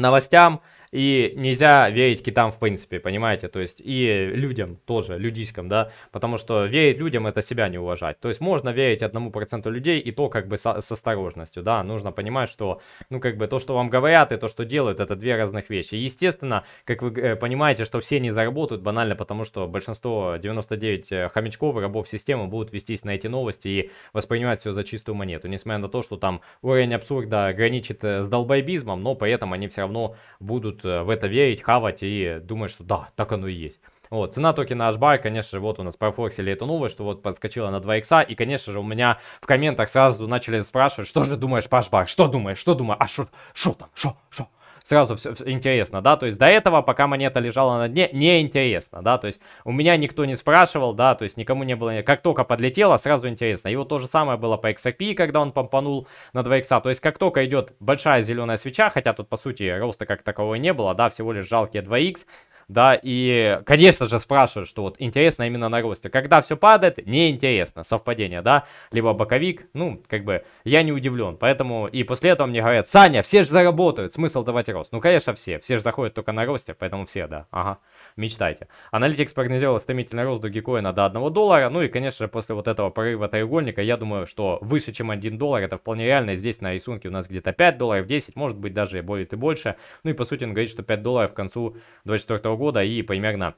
новостям, и нельзя верить китам в принципе, понимаете? То есть и людям тоже, людишкам, да? Потому что верить людям это себя не уважать. То есть можно верить одному проценту людей и то как бы со, с осторожностью, да? Нужно понимать, что, ну как бы то, что вам говорят и то, что делают, это две разных вещи. Естественно, как вы э, понимаете, что все не заработают банально, потому что большинство, 99 э, хомячков и рабов системы будут вестись на эти новости и воспринимать все за чистую монету. Несмотря на то, что там уровень абсурда граничит э, с долбайбизмом, но при этом они все равно будут э, в это верить, хавать и думать, что да, так оно и есть. Вот, цена токена HBAR, конечно же, вот у нас профоксили эту новость, что вот подскочила на 2 икса, и, конечно же, у меня в комментах сразу начали спрашивать, что же думаешь по HBAR, что думаешь, что думаешь, а что, что там, что, что, сразу все, все интересно, да, то есть до этого, пока монета лежала на дне, не интересно, да, то есть у меня никто не спрашивал, да, то есть никому не было, как только подлетело, сразу интересно. И вот то же самое было по XRP, когда он помпанул на 2 икса, то есть как только идет большая зеленая свеча, хотя тут по сути роста как такового не было, да, всего лишь жалкие 2 икс, да, и, конечно же, спрашивают, что вот интересно именно на росте. Когда все падает, неинтересно, совпадение, да, либо боковик, ну, как бы, я не удивлен, поэтому, и после этого мне говорят, Саня, все же заработают, смысл давать рост. Ну, конечно, все, все же заходят только на росте, поэтому все, да, ага мечтайте. Аналитик спрогнозировал стремительный рост Dogecoin до 1 доллара. Ну и, конечно после вот этого порыва треугольника, я думаю, что выше, чем 1 доллар, это вполне реально. Здесь на рисунке у нас где-то 5 долларов, 10, может быть даже будет и больше. Ну и, по сути, он говорит, что 5 долларов к концу 2024 года и примерно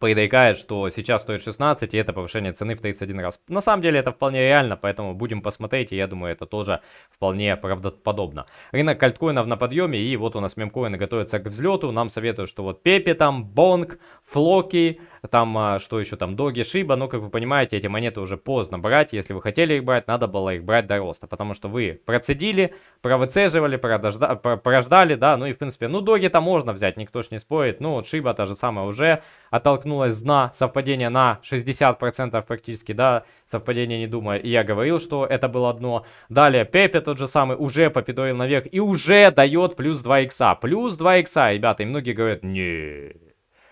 предрекает, что сейчас стоит 16, и это повышение цены в 31 раз. На самом деле это вполне реально, поэтому будем посмотреть, и я думаю, это тоже вполне правдоподобно. Рынок альткоинов на подъеме, и вот у нас мемкоины готовятся к взлету. Нам советуют, что вот Пепе там, Бонг, Флоки, там, а, что еще там, Доги, Шиба, но, как вы понимаете, эти монеты уже поздно брать, если вы хотели их брать, надо было их брать до роста, потому что вы процедили, провыцеживали, продожда, прождали, да, ну и, в принципе, ну, Доги-то можно взять, никто ж не спорит, ну, вот Шиба та же самая уже оттолкнулась с совпадение на 60% практически, да, совпадение не думаю, и я говорил, что это было одно. Далее, Пепе тот же самый уже попидорил наверх и уже дает плюс 2 икса, плюс 2 икса, ребята, и многие говорят, не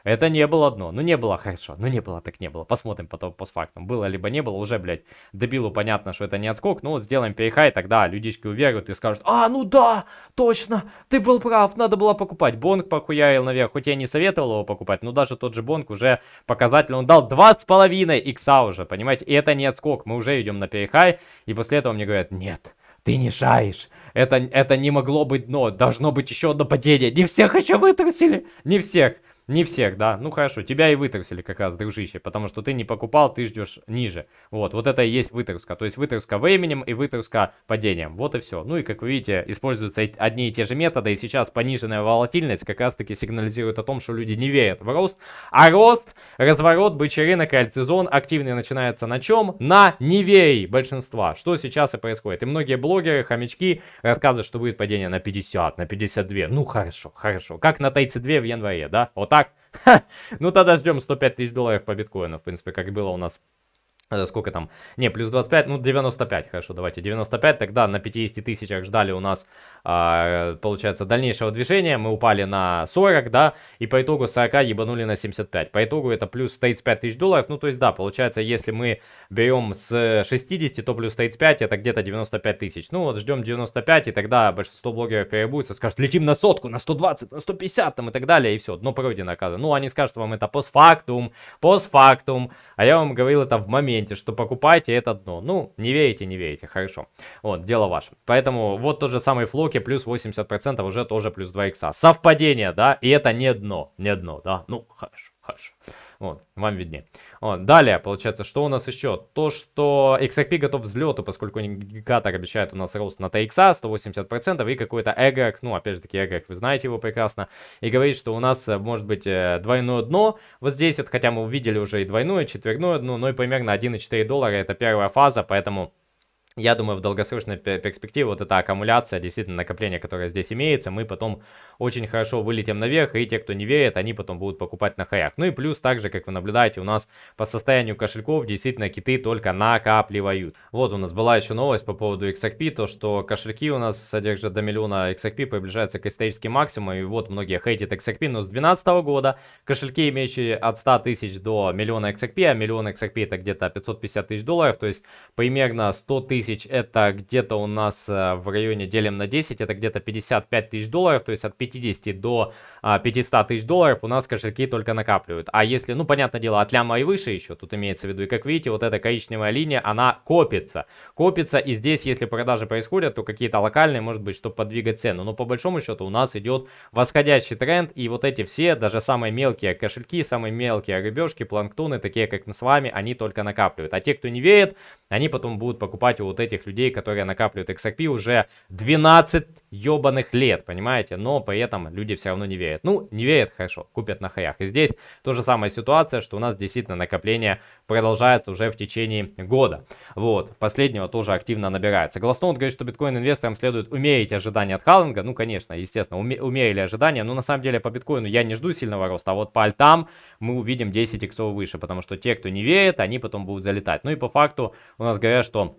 это не было одно. Ну, не было, хорошо. Ну, не было, так не было. Посмотрим потом постфактум. Было либо не было. Уже, блядь, дебилу понятно, что это не отскок. Ну, вот сделаем перехай, тогда людишки уверуют и скажут, а, ну да, точно, ты был прав, надо было покупать. Бонг похуярил наверх, хоть я не советовал его покупать, но даже тот же Бонг уже показатель, он дал 2,5 икса уже, понимаете? И это не отскок, мы уже идем на перехай, и после этого мне говорят, нет, ты не шаешь. Это, это не могло быть дно, должно быть еще одно падение. Не всех еще вытрусили, не всех. Не всех, да. Ну хорошо, тебя и вытрусили как раз, дружище, потому что ты не покупал, ты ждешь ниже. Вот, вот это и есть вытруска. То есть вытруска временем и вытруска падением. Вот и все. Ну и как вы видите, используются одни и те же методы, и сейчас пониженная волатильность как раз таки сигнализирует о том, что люди не верят в рост. А рост, разворот, бычий рынок и альтсезон активный начинается на чем? На неверии большинства. Что сейчас и происходит. И многие блогеры, хомячки рассказывают, что будет падение на 50, на 52. Ну хорошо, хорошо. Как на Тайце 2 в январе, да? Вот так. Ха, ну тогда ждем 105 тысяч долларов по биткоину, в принципе, как было у нас сколько там? Не, плюс 25, ну 95, хорошо, давайте 95, тогда на 50 тысячах ждали у нас, а, получается, дальнейшего движения, мы упали на 40, да, и по итогу 40 ебанули на 75, по итогу это плюс 35 тысяч долларов, ну то есть да, получается, если мы берем с 60, то плюс 35 это где-то 95 тысяч, ну вот ждем 95, и тогда большинство блогеров перебудется, скажут, летим на сотку, на 120, на 150 там и так далее, и все, дно пройдено, оказывается. Ну они скажут вам это постфактум, постфактум, а я вам говорил это в моменте, моменте, что покупайте это дно. Ну, не верите, не верите, хорошо. Вот, дело ваше. Поэтому вот тот же самый Флоки плюс 80% уже тоже плюс 2 икса. Совпадение, да, и это не дно, не дно, да. Ну, хорошо, хорошо. Вот, вам виднее. Вот, далее, получается, что у нас еще? То, что XRP готов к взлету, поскольку индикатор обещает у нас рост на TX 180%, и какой-то эгрек, ну, опять же таки, эгрек, вы знаете его прекрасно, и говорит, что у нас э, может быть э, двойное дно вот здесь, вот, хотя мы увидели уже и двойное, четверное дно, но и примерно 1,4 доллара, это первая фаза, поэтому я думаю, в долгосрочной перспективе вот эта аккумуляция, действительно накопление, которое здесь имеется, мы потом очень хорошо вылетим наверх, и те, кто не верит, они потом будут покупать на хаях. Ну и плюс также, как вы наблюдаете, у нас по состоянию кошельков действительно киты только накапливают. Вот у нас была еще новость по поводу XRP, то что кошельки у нас содержат до миллиона XRP, приближаются к историческим максимумам, и вот многие хейтят XRP, но с 2012 года кошельки, имеющие от 100 тысяч до миллиона XRP, а миллион XRP это где-то 550 тысяч долларов, то есть примерно 100 тысяч это где-то у нас э, в районе делим на 10, это где-то 55 тысяч долларов, то есть от 50 до 500 а, тысяч долларов у нас кошельки только накапливают. А если, ну, понятное дело, от ляма и выше еще, тут имеется в виду, и как видите, вот эта коричневая линия, она копится. Копится, и здесь, если продажи происходят, то какие-то локальные, может быть, чтобы подвигать цену. Но по большому счету у нас идет восходящий тренд, и вот эти все, даже самые мелкие кошельки, самые мелкие рыбешки, планктоны, такие как мы с вами, они только накапливают. А те, кто не верит, они потом будут покупать у вот этих людей, которые накапливают XRP уже 12 ебаных лет, понимаете? Но этом люди все равно не верят. Ну, не верят, хорошо, купят на хаях. И здесь то же самая ситуация, что у нас действительно накопление продолжается уже в течение года. Вот, последнего тоже активно набирается. Гластоун говорит, что биткоин-инвесторам следует умерить ожидания от халлинга. Ну, конечно, естественно, уме умерили ожидания. Но на самом деле по биткоину я не жду сильного роста. А вот по альтам мы увидим 10 иксов выше. Потому что те, кто не верит, они потом будут залетать. Ну и по факту у нас говорят, что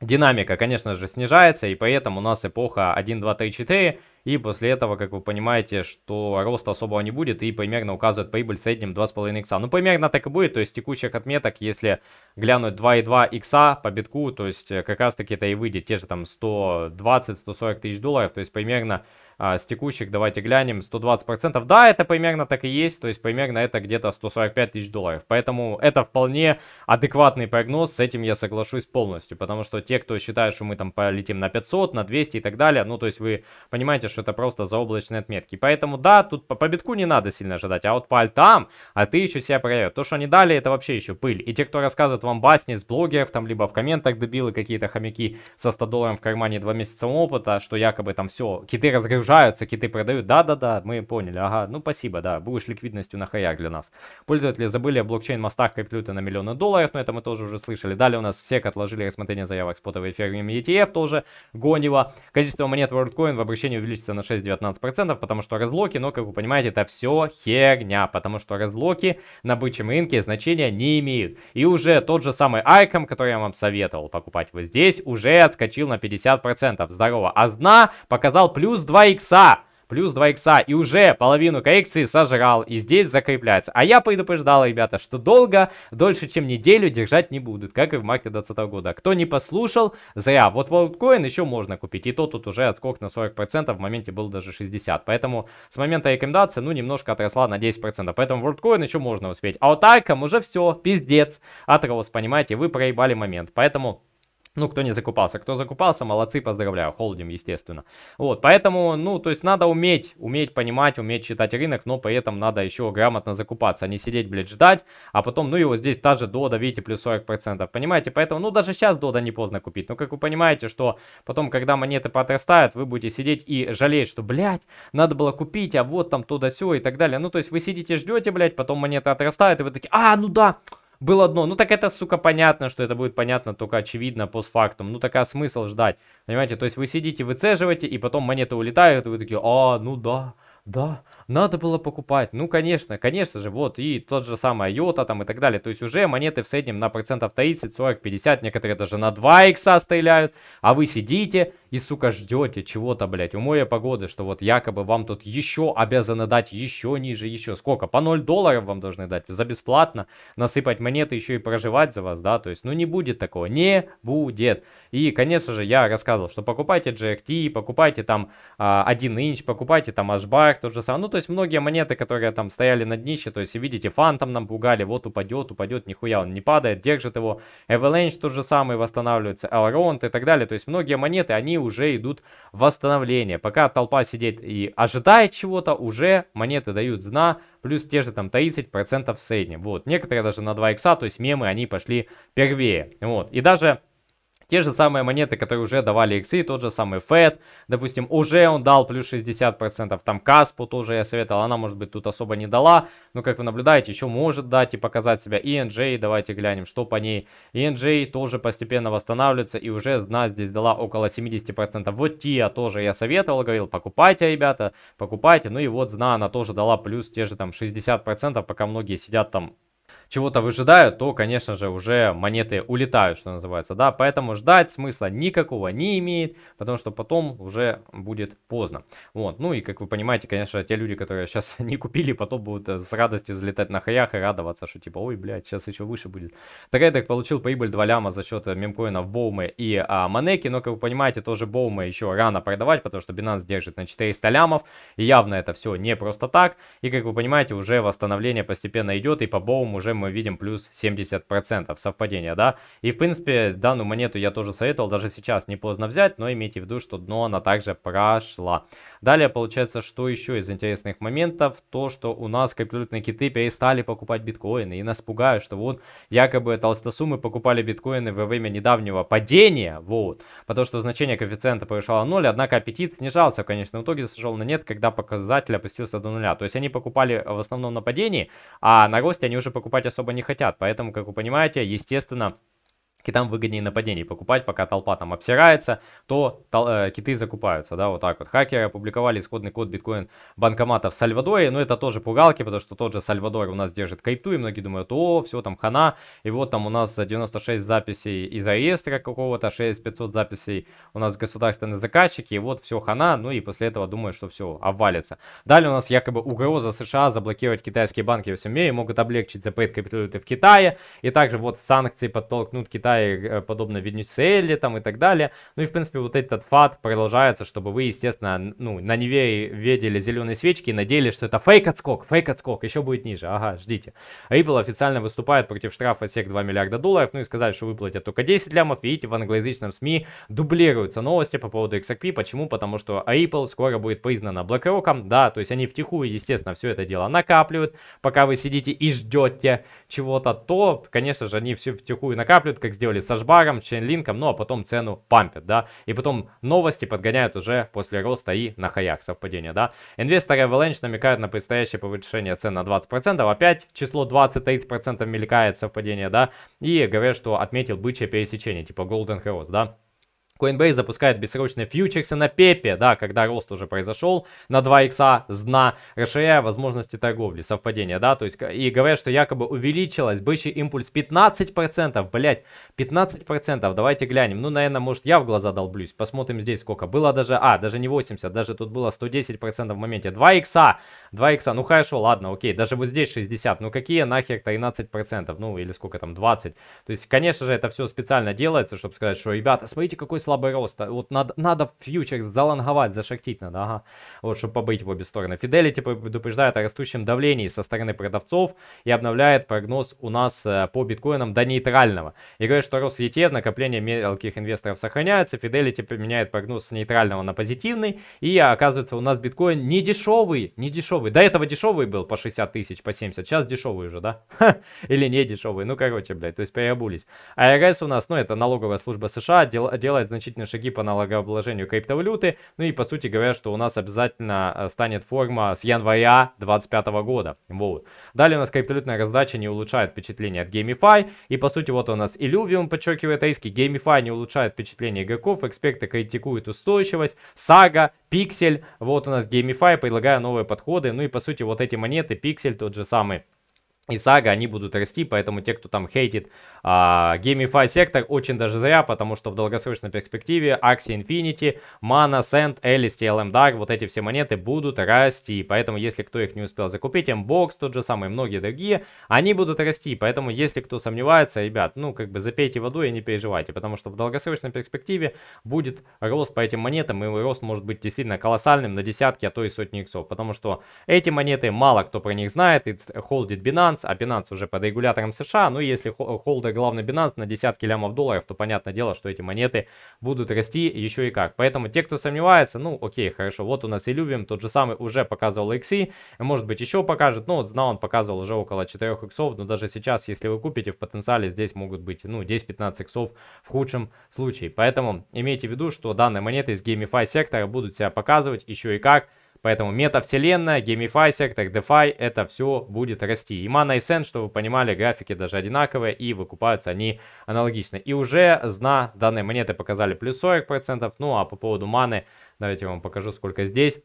Динамика, конечно же, снижается, и поэтому у нас эпоха 1, 2, 3, 4, и после этого, как вы понимаете, что роста особого не будет, и примерно указывает прибыль в среднем 2,5 икса. Ну, примерно так и будет, то есть текущих отметок, если глянуть 2,2 икса по битку, то есть э, как раз таки это и выйдет, те же там 120-140 тысяч долларов, то есть примерно а, с текущих, давайте глянем, 120%. Да, это примерно так и есть, то есть примерно это где-то 145 тысяч долларов. Поэтому это вполне адекватный прогноз, с этим я соглашусь полностью. Потому что те, кто считает, что мы там полетим на 500, на 200 и так далее, ну то есть вы понимаете, что это просто заоблачные отметки. Поэтому да, тут по, по битку не надо сильно ожидать, а вот по альтам, а ты еще себя проверил. То, что они дали, это вообще еще пыль. И те, кто рассказывает вам басни с блогеров, там либо в комментах дебилы какие-то хомяки со 100 долларов в кармане 2 месяца опыта, что якобы там все, киты разгружаются, киты продают. Да-да-да, мы поняли, ага, ну спасибо, да, будешь ликвидностью на хаяк для нас. Пользователи забыли о блокчейн-мостах криптовалюты на миллионы долларов, но это мы тоже уже слышали. Далее у нас всех отложили рассмотрение заявок спотовой ферме ETF тоже, гонево. Количество монет WorldCoin в обращении увеличится на 6-19%, потому что разлоки, но, как вы понимаете, это все херня, потому что разлоки на бычьем рынке значения не имеют. И уже тот же самый Айком, который я вам советовал покупать вот здесь, уже отскочил на 50%. Здорово. А дна показал плюс 2 икса плюс 2 икса, и уже половину коррекции сожрал, и здесь закрепляется. А я предупреждал, ребята, что долго, дольше, чем неделю держать не будут, как и в марте 2020 года. Кто не послушал, зря. Вот WorldCoin еще можно купить, и то тут уже отскок на 40%, в моменте был даже 60%. Поэтому с момента рекомендации, ну, немножко отросла на 10%. Поэтому WorldCoin еще можно успеть. А вот Арком уже все, пиздец, отрос, понимаете, вы проебали момент. Поэтому... Ну, кто не закупался. Кто закупался, молодцы, поздравляю. Холдим, естественно. Вот, поэтому, ну, то есть надо уметь, уметь понимать, уметь читать рынок, но при этом надо еще грамотно закупаться, а не сидеть, блядь, ждать, а потом, ну, и вот здесь та же Дода, видите, плюс 40%, понимаете? Поэтому, ну, даже сейчас Дода не поздно купить. Но, как вы понимаете, что потом, когда монеты подрастают, вы будете сидеть и жалеть, что, блядь, надо было купить, а вот там то да сё и так далее. Ну, то есть вы сидите, ждете, блядь, потом монеты отрастают, и вы такие, а, ну да, было одно. Ну так это, сука, понятно, что это будет понятно, только очевидно постфактум. Ну такая смысл ждать. Понимаете, то есть вы сидите, выцеживаете, и потом монеты улетают, и вы такие, а, ну да, да, надо было покупать. Ну, конечно, конечно же, вот, и тот же самый Йота там и так далее. То есть уже монеты в среднем на процентов 30, 40, 50, некоторые даже на 2 икса стреляют, а вы сидите и, сука, ждете чего-то, блядь, умоя погоды, что вот якобы вам тут еще обязаны дать еще ниже, еще сколько? По 0 долларов вам должны дать за бесплатно, насыпать монеты еще и проживать за вас, да, то есть, ну, не будет такого, не будет. И, конечно же, я рассказывал, что покупайте GRT, покупайте там а, 1 инч, покупайте там Ashbar, тот же самый, ну, то есть, многие монеты, которые там стояли на днище, то есть, видите, фантом нам пугали, вот упадет, упадет, нихуя он не падает, держит его, Avalanche тот же самый восстанавливается, Elrond и так далее, то есть, многие монеты, они уже идут в восстановление. Пока толпа сидит и ожидает чего-то, уже монеты дают зна, плюс те же там 30% в среднем. Вот, некоторые даже на 2 икса, то есть мемы, они пошли первее. Вот, и даже те же самые монеты, которые уже давали иксы, тот же самый FED, допустим, уже он дал плюс 60%, там Каспу тоже я советовал, она может быть тут особо не дала, но как вы наблюдаете, еще может дать и показать себя. ENJ, давайте глянем, что по ней. ENJ тоже постепенно восстанавливается и уже нас здесь дала около 70%. Вот TIA тоже я советовал, говорил, покупайте, ребята, покупайте. Ну и вот Зна она тоже дала плюс те же там 60%, пока многие сидят там чего-то выжидают, то, конечно же, уже монеты улетают, что называется, да, поэтому ждать смысла никакого не имеет, потому что потом уже будет поздно, вот, ну и, как вы понимаете, конечно, те люди, которые сейчас не купили, потом будут э, с радостью залетать на хаях и радоваться, что типа, ой, блядь, сейчас еще выше будет. Трейдер получил прибыль 2 ляма за счет э, мемкоинов Боумы и а, Манеки, но, как вы понимаете, тоже Боумы еще рано продавать, потому что Binance держит на 400 лямов, и явно это все не просто так, и, как вы понимаете, уже восстановление постепенно идет, и по Боуму уже мы видим плюс 70% совпадения, да. И, в принципе, данную монету я тоже советовал, даже сейчас не поздно взять, но имейте в виду, что дно она также прошла. Далее, получается, что еще из интересных моментов, то, что у нас криптовалютные киты перестали покупать биткоины, и нас пугают, что вот якобы толстосумы покупали биткоины во время недавнего падения, вот, потому что значение коэффициента повышало 0, однако аппетит снижался, в итоге сошел на нет, когда показатель опустился до нуля. То есть они покупали в основном на падении, а на росте они уже покупать особо не хотят, поэтому, как вы понимаете, естественно, китам выгоднее нападений покупать, пока толпа там обсирается, то тол э, киты закупаются, да, вот так вот. Хакеры опубликовали исходный код биткоин банкомата в Сальвадоре, но это тоже пугалки, потому что тот же Сальвадор у нас держит крипту, и многие думают, о, все, там хана, и вот там у нас 96 записей из реестра какого-то, 6500 записей у нас государственные заказчики, и вот все хана, ну и после этого думают, что все, обвалится. Далее у нас якобы угроза США заблокировать китайские банки во всем мире, могут облегчить запрет криптовалюты в Китае, и также вот санкции подтолкнут Китай и э, подобно Венесуэле там и так далее. Ну и, в принципе, вот этот фат продолжается, чтобы вы, естественно, ну, на Неве видели зеленые свечки и надеялись, что это фейк-отскок, фейк-отскок, еще будет ниже, ага, ждите. Ripple официально выступает против штрафа SEC 2 миллиарда долларов, ну и сказали, что выплатят только 10 лямов. Видите, в англоязычном СМИ дублируются новости по поводу XRP. Почему? Потому что Ripple скоро будет признана BlackRock, да, то есть они втихую, естественно, все это дело накапливают, пока вы сидите и ждете чего-то, то, конечно же, они все втихую накапливают, как сделали с Ашбаром, Чейнлинком, ну а потом цену пампят, да, и потом новости подгоняют уже после роста и на хаях совпадения, да. Инвесторы Avalanche намекают на предстоящее повышение цен на 20%, опять число 20-30% мелькает совпадение, да, и говорят, что отметил бычье пересечение, типа Golden Cross, да. Coinbase запускает бессрочные фьючерсы на Пепе, да, когда рост уже произошел на 2 икса с дна, расширяя возможности торговли, совпадение, да, то есть, и говорят, что якобы увеличилась бычий импульс 15%, блять, 15%, давайте глянем, ну, наверное, может, я в глаза долблюсь, посмотрим здесь сколько, было даже, а, даже не 80, даже тут было 110% в моменте, 2 икса, 2 икса, ну, хорошо, ладно, окей, даже вот здесь 60, ну, какие нахер 13%, ну, или сколько там, 20, то есть, конечно же, это все специально делается, чтобы сказать, что, ребята, смотрите, какой слабый рост. Вот надо, надо фьючерс залонговать, зашахтить надо, ага. Вот, чтобы побыть в обе стороны. Fidelity предупреждает о растущем давлении со стороны продавцов и обновляет прогноз у нас э, по биткоинам до нейтрального. И говорит, что рост ETF, накопление мелких инвесторов сохраняется. Fidelity поменяет прогноз с нейтрального на позитивный. И оказывается, у нас биткоин не дешевый, не дешевый. До этого дешевый был по 60 тысяч, по 70. Сейчас дешевый уже, да? Или не дешевый. Ну, короче, блядь, то есть переобулись. АРС у нас, ну, это налоговая служба США, дел, делает значительные шаги по налогообложению криптовалюты. Ну и по сути говоря, что у нас обязательно э, станет форма с января 2025 года. Вот. Далее у нас криптовалютная раздача не улучшает впечатление от GameFi. И по сути вот у нас Illuvium подчеркивает риски. GameFi не улучшает впечатление игроков. Эксперты критикуют устойчивость. Сага, Pixel. Вот у нас GameFi, предлагая новые подходы. Ну и по сути вот эти монеты, Pixel тот же самый и Сага, они будут расти, поэтому те, кто там хейтит а, Gamify сектор, очень даже зря, потому что в долгосрочной перспективе Axie Infinity, Mana, Sand, Alice, TLM Dark, вот эти все монеты будут расти, поэтому если кто их не успел закупить, Mbox тот же самый, многие другие, они будут расти, поэтому если кто сомневается, ребят, ну как бы запейте водой и не переживайте, потому что в долгосрочной перспективе будет рост по этим монетам, и рост может быть действительно колоссальным на десятки, а то и сотни иксов, потому что эти монеты мало кто про них знает, и холдит Binance, а Binance уже под регулятором США. Ну, если холдер главный Binance на десятки лямов долларов, то понятное дело, что эти монеты будут расти еще и как. Поэтому те, кто сомневается, ну, окей, хорошо, вот у нас Illuvium, тот же самый уже показывал иксы, может быть еще покажет, ну, вот знал, он показывал уже около 4 иксов, но даже сейчас, если вы купите, в потенциале здесь могут быть, ну, 10-15 иксов в худшем случае. Поэтому имейте в виду, что данные монеты из GameFi сектора будут себя показывать еще и как. Поэтому метавселенная, GameFi сектор, DeFi, это все будет расти. И Mana и Sen, чтобы вы понимали, графики даже одинаковые и выкупаются они аналогично. И уже зна данные монеты показали плюс 40%. Ну а по поводу маны, давайте я вам покажу, сколько здесь.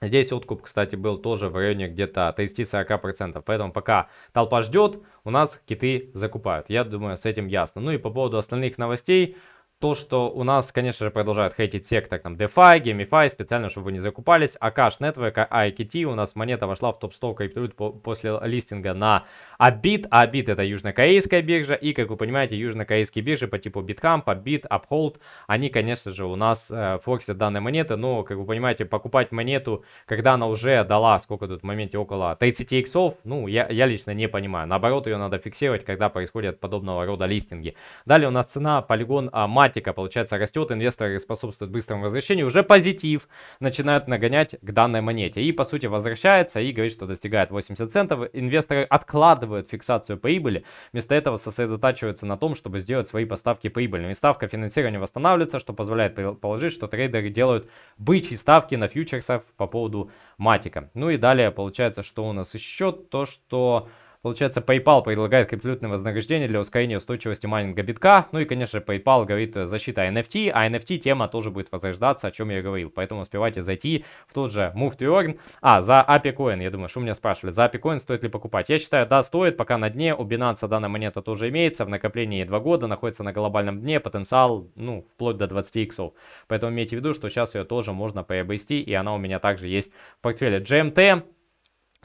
Здесь откуп, кстати, был тоже в районе где-то 30-40%. Поэтому пока толпа ждет, у нас киты закупают. Я думаю, с этим ясно. Ну и по поводу остальных новостей то, что у нас, конечно же, продолжают хейтить сектор там DeFi, GameFi, специально, чтобы вы не закупались. А Cash Network, IKT, у нас монета вошла в топ-100 криптовалют по после листинга на Abit. А Abit это южнокорейская биржа. И, как вы понимаете, южнокорейские биржи по типу Bitcamp, Bit, Uphold, они, конечно же, у нас э, форсят данные монеты. Но, как вы понимаете, покупать монету, когда она уже дала, сколько тут в моменте, около 30 иксов, ну, я, я лично не понимаю. Наоборот, ее надо фиксировать, когда происходят подобного рода листинги. Далее у нас цена полигон а, математика, получается, растет, инвесторы способствуют быстрому возвращению, уже позитив начинают нагонять к данной монете. И, по сути, возвращается и говорит, что достигает 80 центов. Инвесторы откладывают фиксацию прибыли, вместо этого сосредотачиваются на том, чтобы сделать свои поставки прибыльными. ставка финансирования восстанавливается, что позволяет предположить, что трейдеры делают бычьи ставки на фьючерсах по поводу матика. Ну и далее получается, что у нас еще то, что... Получается, PayPal предлагает криптовалютное вознаграждение для ускорения устойчивости майнинга битка. Ну и, конечно, PayPal говорит э, защита NFT, а NFT тема тоже будет возрождаться, о чем я говорил. Поэтому успевайте зайти в тот же Move. А, за API Coin, я думаю, что меня спрашивали, за API Coin стоит ли покупать? Я считаю, да, стоит, пока на дне. У Binance данная монета тоже имеется, в накоплении 2 года, находится на глобальном дне, потенциал, ну, вплоть до 20 иксов. Поэтому имейте в виду, что сейчас ее тоже можно приобрести, и она у меня также есть в портфеле. GMT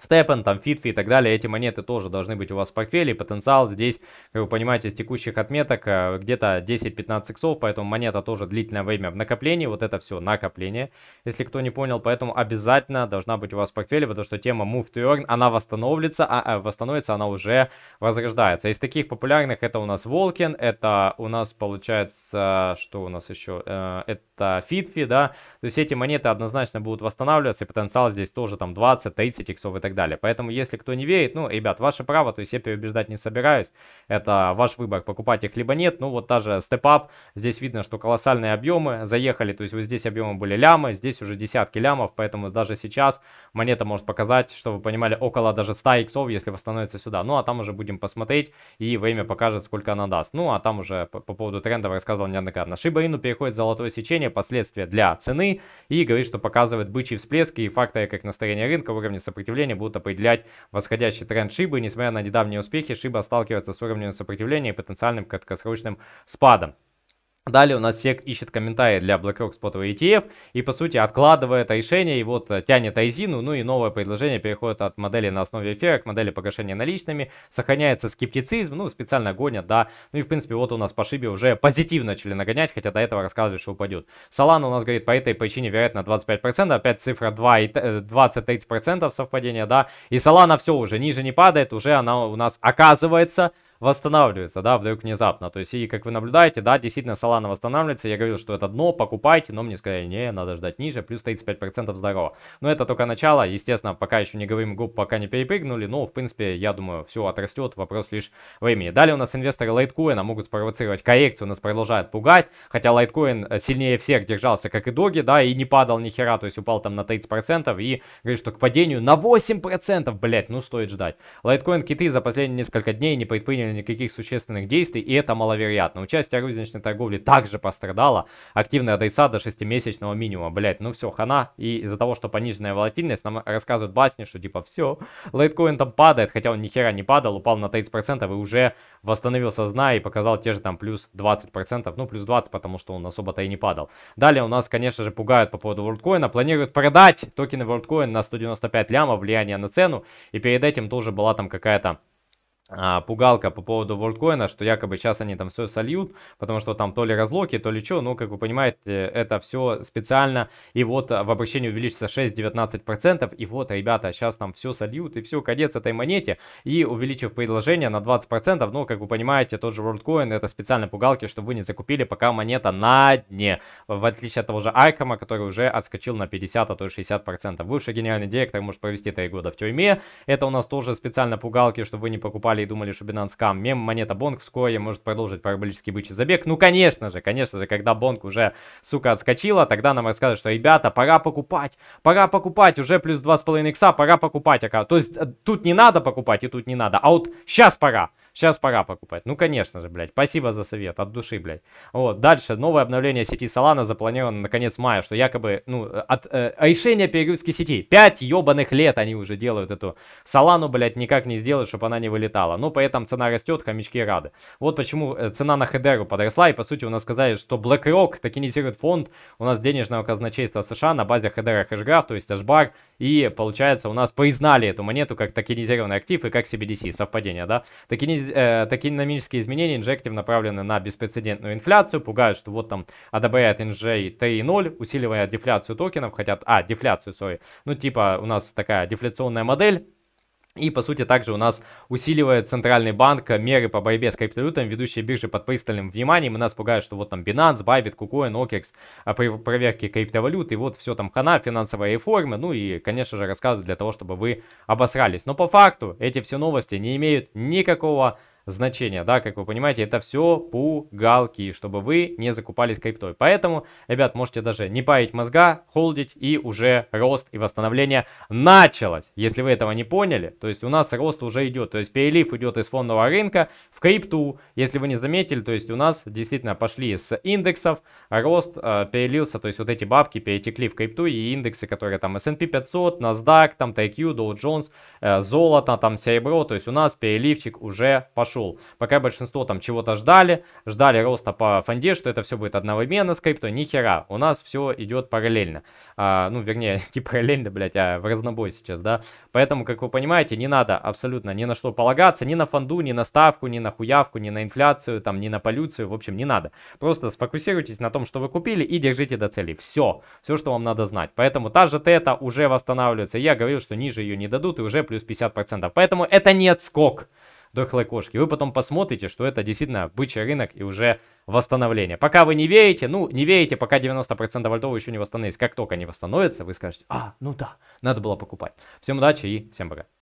Степен, там, Фитфи и так далее, эти монеты тоже должны быть у вас в портфеле. Потенциал здесь, как вы понимаете, с текущих отметок э, где-то 10-15 иксов, поэтому монета тоже длительное время в накоплении. Вот это все накопление, если кто не понял. Поэтому обязательно должна быть у вас в портфеле, потому что тема Move to Earn, она восстановится, а, а восстановится она уже возрождается. Из таких популярных это у нас Волкин, это у нас получается, что у нас еще, э, это Фитфи, да. То есть эти монеты однозначно будут восстанавливаться, и потенциал здесь тоже там 20-30 иксов и так так далее. Поэтому, если кто не верит, ну, ребят, ваше право, то есть я переубеждать не собираюсь. Это ваш выбор, покупать их либо нет. Ну, вот та же Up, здесь видно, что колоссальные объемы заехали, то есть вот здесь объемы были лямы, здесь уже десятки лямов, поэтому даже сейчас монета может показать, что вы понимали, около даже 100 иксов, если восстановится сюда. Ну, а там уже будем посмотреть, и время покажет, сколько она даст. Ну, а там уже по, по поводу трендов рассказывал неоднократно. Shiba Inu переходит золотое сечение, последствия для цены, и говорит, что показывает бычий всплески и факторы, как настроение рынка, уровни сопротивления будут определять восходящий тренд Шибы. Несмотря на недавние успехи, Шиба сталкивается с уровнем сопротивления и потенциальным краткосрочным спадом. Далее у нас SEC ищет комментарии для BlackRock спотовый ETF и по сути откладывает решение и вот э, тянет Айзину, ну и новое предложение переходит от модели на основе эфира к модели погашения наличными, сохраняется скептицизм, ну специально гонят, да, ну и в принципе вот у нас по шибе уже позитивно начали нагонять, хотя до этого рассказывали, что упадет. Solana у нас говорит по этой причине вероятно 25%, опять цифра 2 и 20-30% э, совпадения, да, и Solana все уже ниже не падает, уже она у нас оказывается восстанавливается, да, вдруг внезапно. То есть, и как вы наблюдаете, да, действительно Solana восстанавливается. Я говорил, что это дно, покупайте, но мне сказали, не, надо ждать ниже, плюс 35% здорово. Но это только начало, естественно, пока еще не говорим губ, пока не перепрыгнули, но, в принципе, я думаю, все отрастет, вопрос лишь времени. Далее у нас инвесторы лайткоина могут спровоцировать коррекцию, нас продолжает пугать, хотя лайткоин э, сильнее всех держался, как и доги, да, и не падал ни хера, то есть упал там на 30%, и говорит, что к падению на 8%, блять, ну стоит ждать. Лайткоин киты за последние несколько дней не предприняли никаких существенных действий, и это маловероятно. Участие розничной торговли также пострадало. Активная адреса до 6-месячного минимума. Блять, ну все, хана. И из-за того, что пониженная волатильность, нам рассказывают басни, что типа все, лайткоин там падает, хотя он ни хера не падал, упал на 30% и уже восстановился с и показал те же там плюс 20%, ну плюс 20, потому что он особо-то и не падал. Далее у нас, конечно же, пугают по поводу WorldCoin, планируют продать токены WorldCoin на 195 лямов, влияние на цену, и перед этим тоже была там какая-то а, пугалка по поводу WorldCoin, что якобы сейчас они там все сольют, потому что там то ли разлоки, то ли что, ну, как вы понимаете, это все специально, и вот в обращении увеличится 6-19%, и вот, ребята, сейчас там все сольют, и все, конец этой монете, и увеличив предложение на 20%, ну, как вы понимаете, тот же WorldCoin, это специально пугалки, чтобы вы не закупили, пока монета на дне, в отличие от того же Айкома, который уже отскочил на 50, а то и 60%. Бывший генеральный директор может провести 3 года в тюрьме, это у нас тоже специально пугалки, чтобы вы не покупали и думали, что Binance кам. Мем монета Бонг вскоре может продолжить параболический бычий забег. Ну, конечно же, конечно же, когда Бонг уже, сука, отскочила, тогда нам расскажут, что, ребята, пора покупать, пора покупать, уже плюс 2,5 икса, пора покупать. То есть, э, тут не надо покупать и тут не надо, а вот сейчас пора. Сейчас пора покупать. Ну, конечно же, блядь. Спасибо за совет. От души, блядь. Вот. Дальше. Новое обновление сети Solana запланировано на конец мая, что якобы, ну, от э, решения перегрузки сети. Пять ебаных лет они уже делают эту Solana, блядь, никак не сделают, чтобы она не вылетала. Ну, поэтому цена растет, хомячки рады. Вот почему э, цена на Хедеру подросла. И, по сути, у нас сказали, что BlackRock токенизирует фонд у нас денежного казначейства США на базе Хедера Хэшграф, то есть Ashbar. И, получается, у нас признали эту монету как токенизированный актив и как CBDC. Совпадение, да? Токениз э, изменения инжектив направлены на беспрецедентную инфляцию, пугают, что вот там одобряет NJ 3.0, усиливая дефляцию токенов, хотят, а, дефляцию, сори, ну типа у нас такая дефляционная модель, и, по сути, также у нас усиливает Центральный банк меры по борьбе с криптовалютами, ведущие биржи под пристальным вниманием. И нас пугают, что вот там Binance, Bybit, KuCoin, OKEX при проверке криптовалют. И вот все там хана, финансовая реформа. Ну и, конечно же, рассказывают для того, чтобы вы обосрались. Но по факту эти все новости не имеют никакого значения, да, как вы понимаете, это все пугалки, чтобы вы не закупались криптой. Поэтому, ребят, можете даже не парить мозга, холдить, и уже рост и восстановление началось. Если вы этого не поняли, то есть у нас рост уже идет, то есть перелив идет из фондового рынка в крипту. Если вы не заметили, то есть у нас действительно пошли с индексов, рост э, перелился, то есть вот эти бабки перетекли в крипту, и индексы, которые там S&P 500, NASDAQ, там TQ, Dow Jones, э, золото, там серебро, то есть у нас переливчик уже пошел пошел. Пока большинство там чего-то ждали, ждали роста по фонде, что это все будет одновременно с крипто, ни хера. У нас все идет параллельно. А, ну, вернее, не параллельно, блядь, а в разнобой сейчас, да. Поэтому, как вы понимаете, не надо абсолютно ни на что полагаться, ни на фонду, ни на ставку, ни на хуявку, ни на инфляцию, там, ни на полюцию, в общем, не надо. Просто сфокусируйтесь на том, что вы купили и держите до цели. Все, все, что вам надо знать. Поэтому та же тета уже восстанавливается. Я говорил, что ниже ее не дадут и уже плюс 50%. Поэтому это не отскок дохлой кошки. Вы потом посмотрите, что это действительно бычий рынок и уже восстановление. Пока вы не верите, ну, не верите, пока 90% вольтов еще не восстановится. Как только они восстановятся, вы скажете, а, ну да, надо было покупать. Всем удачи и всем пока.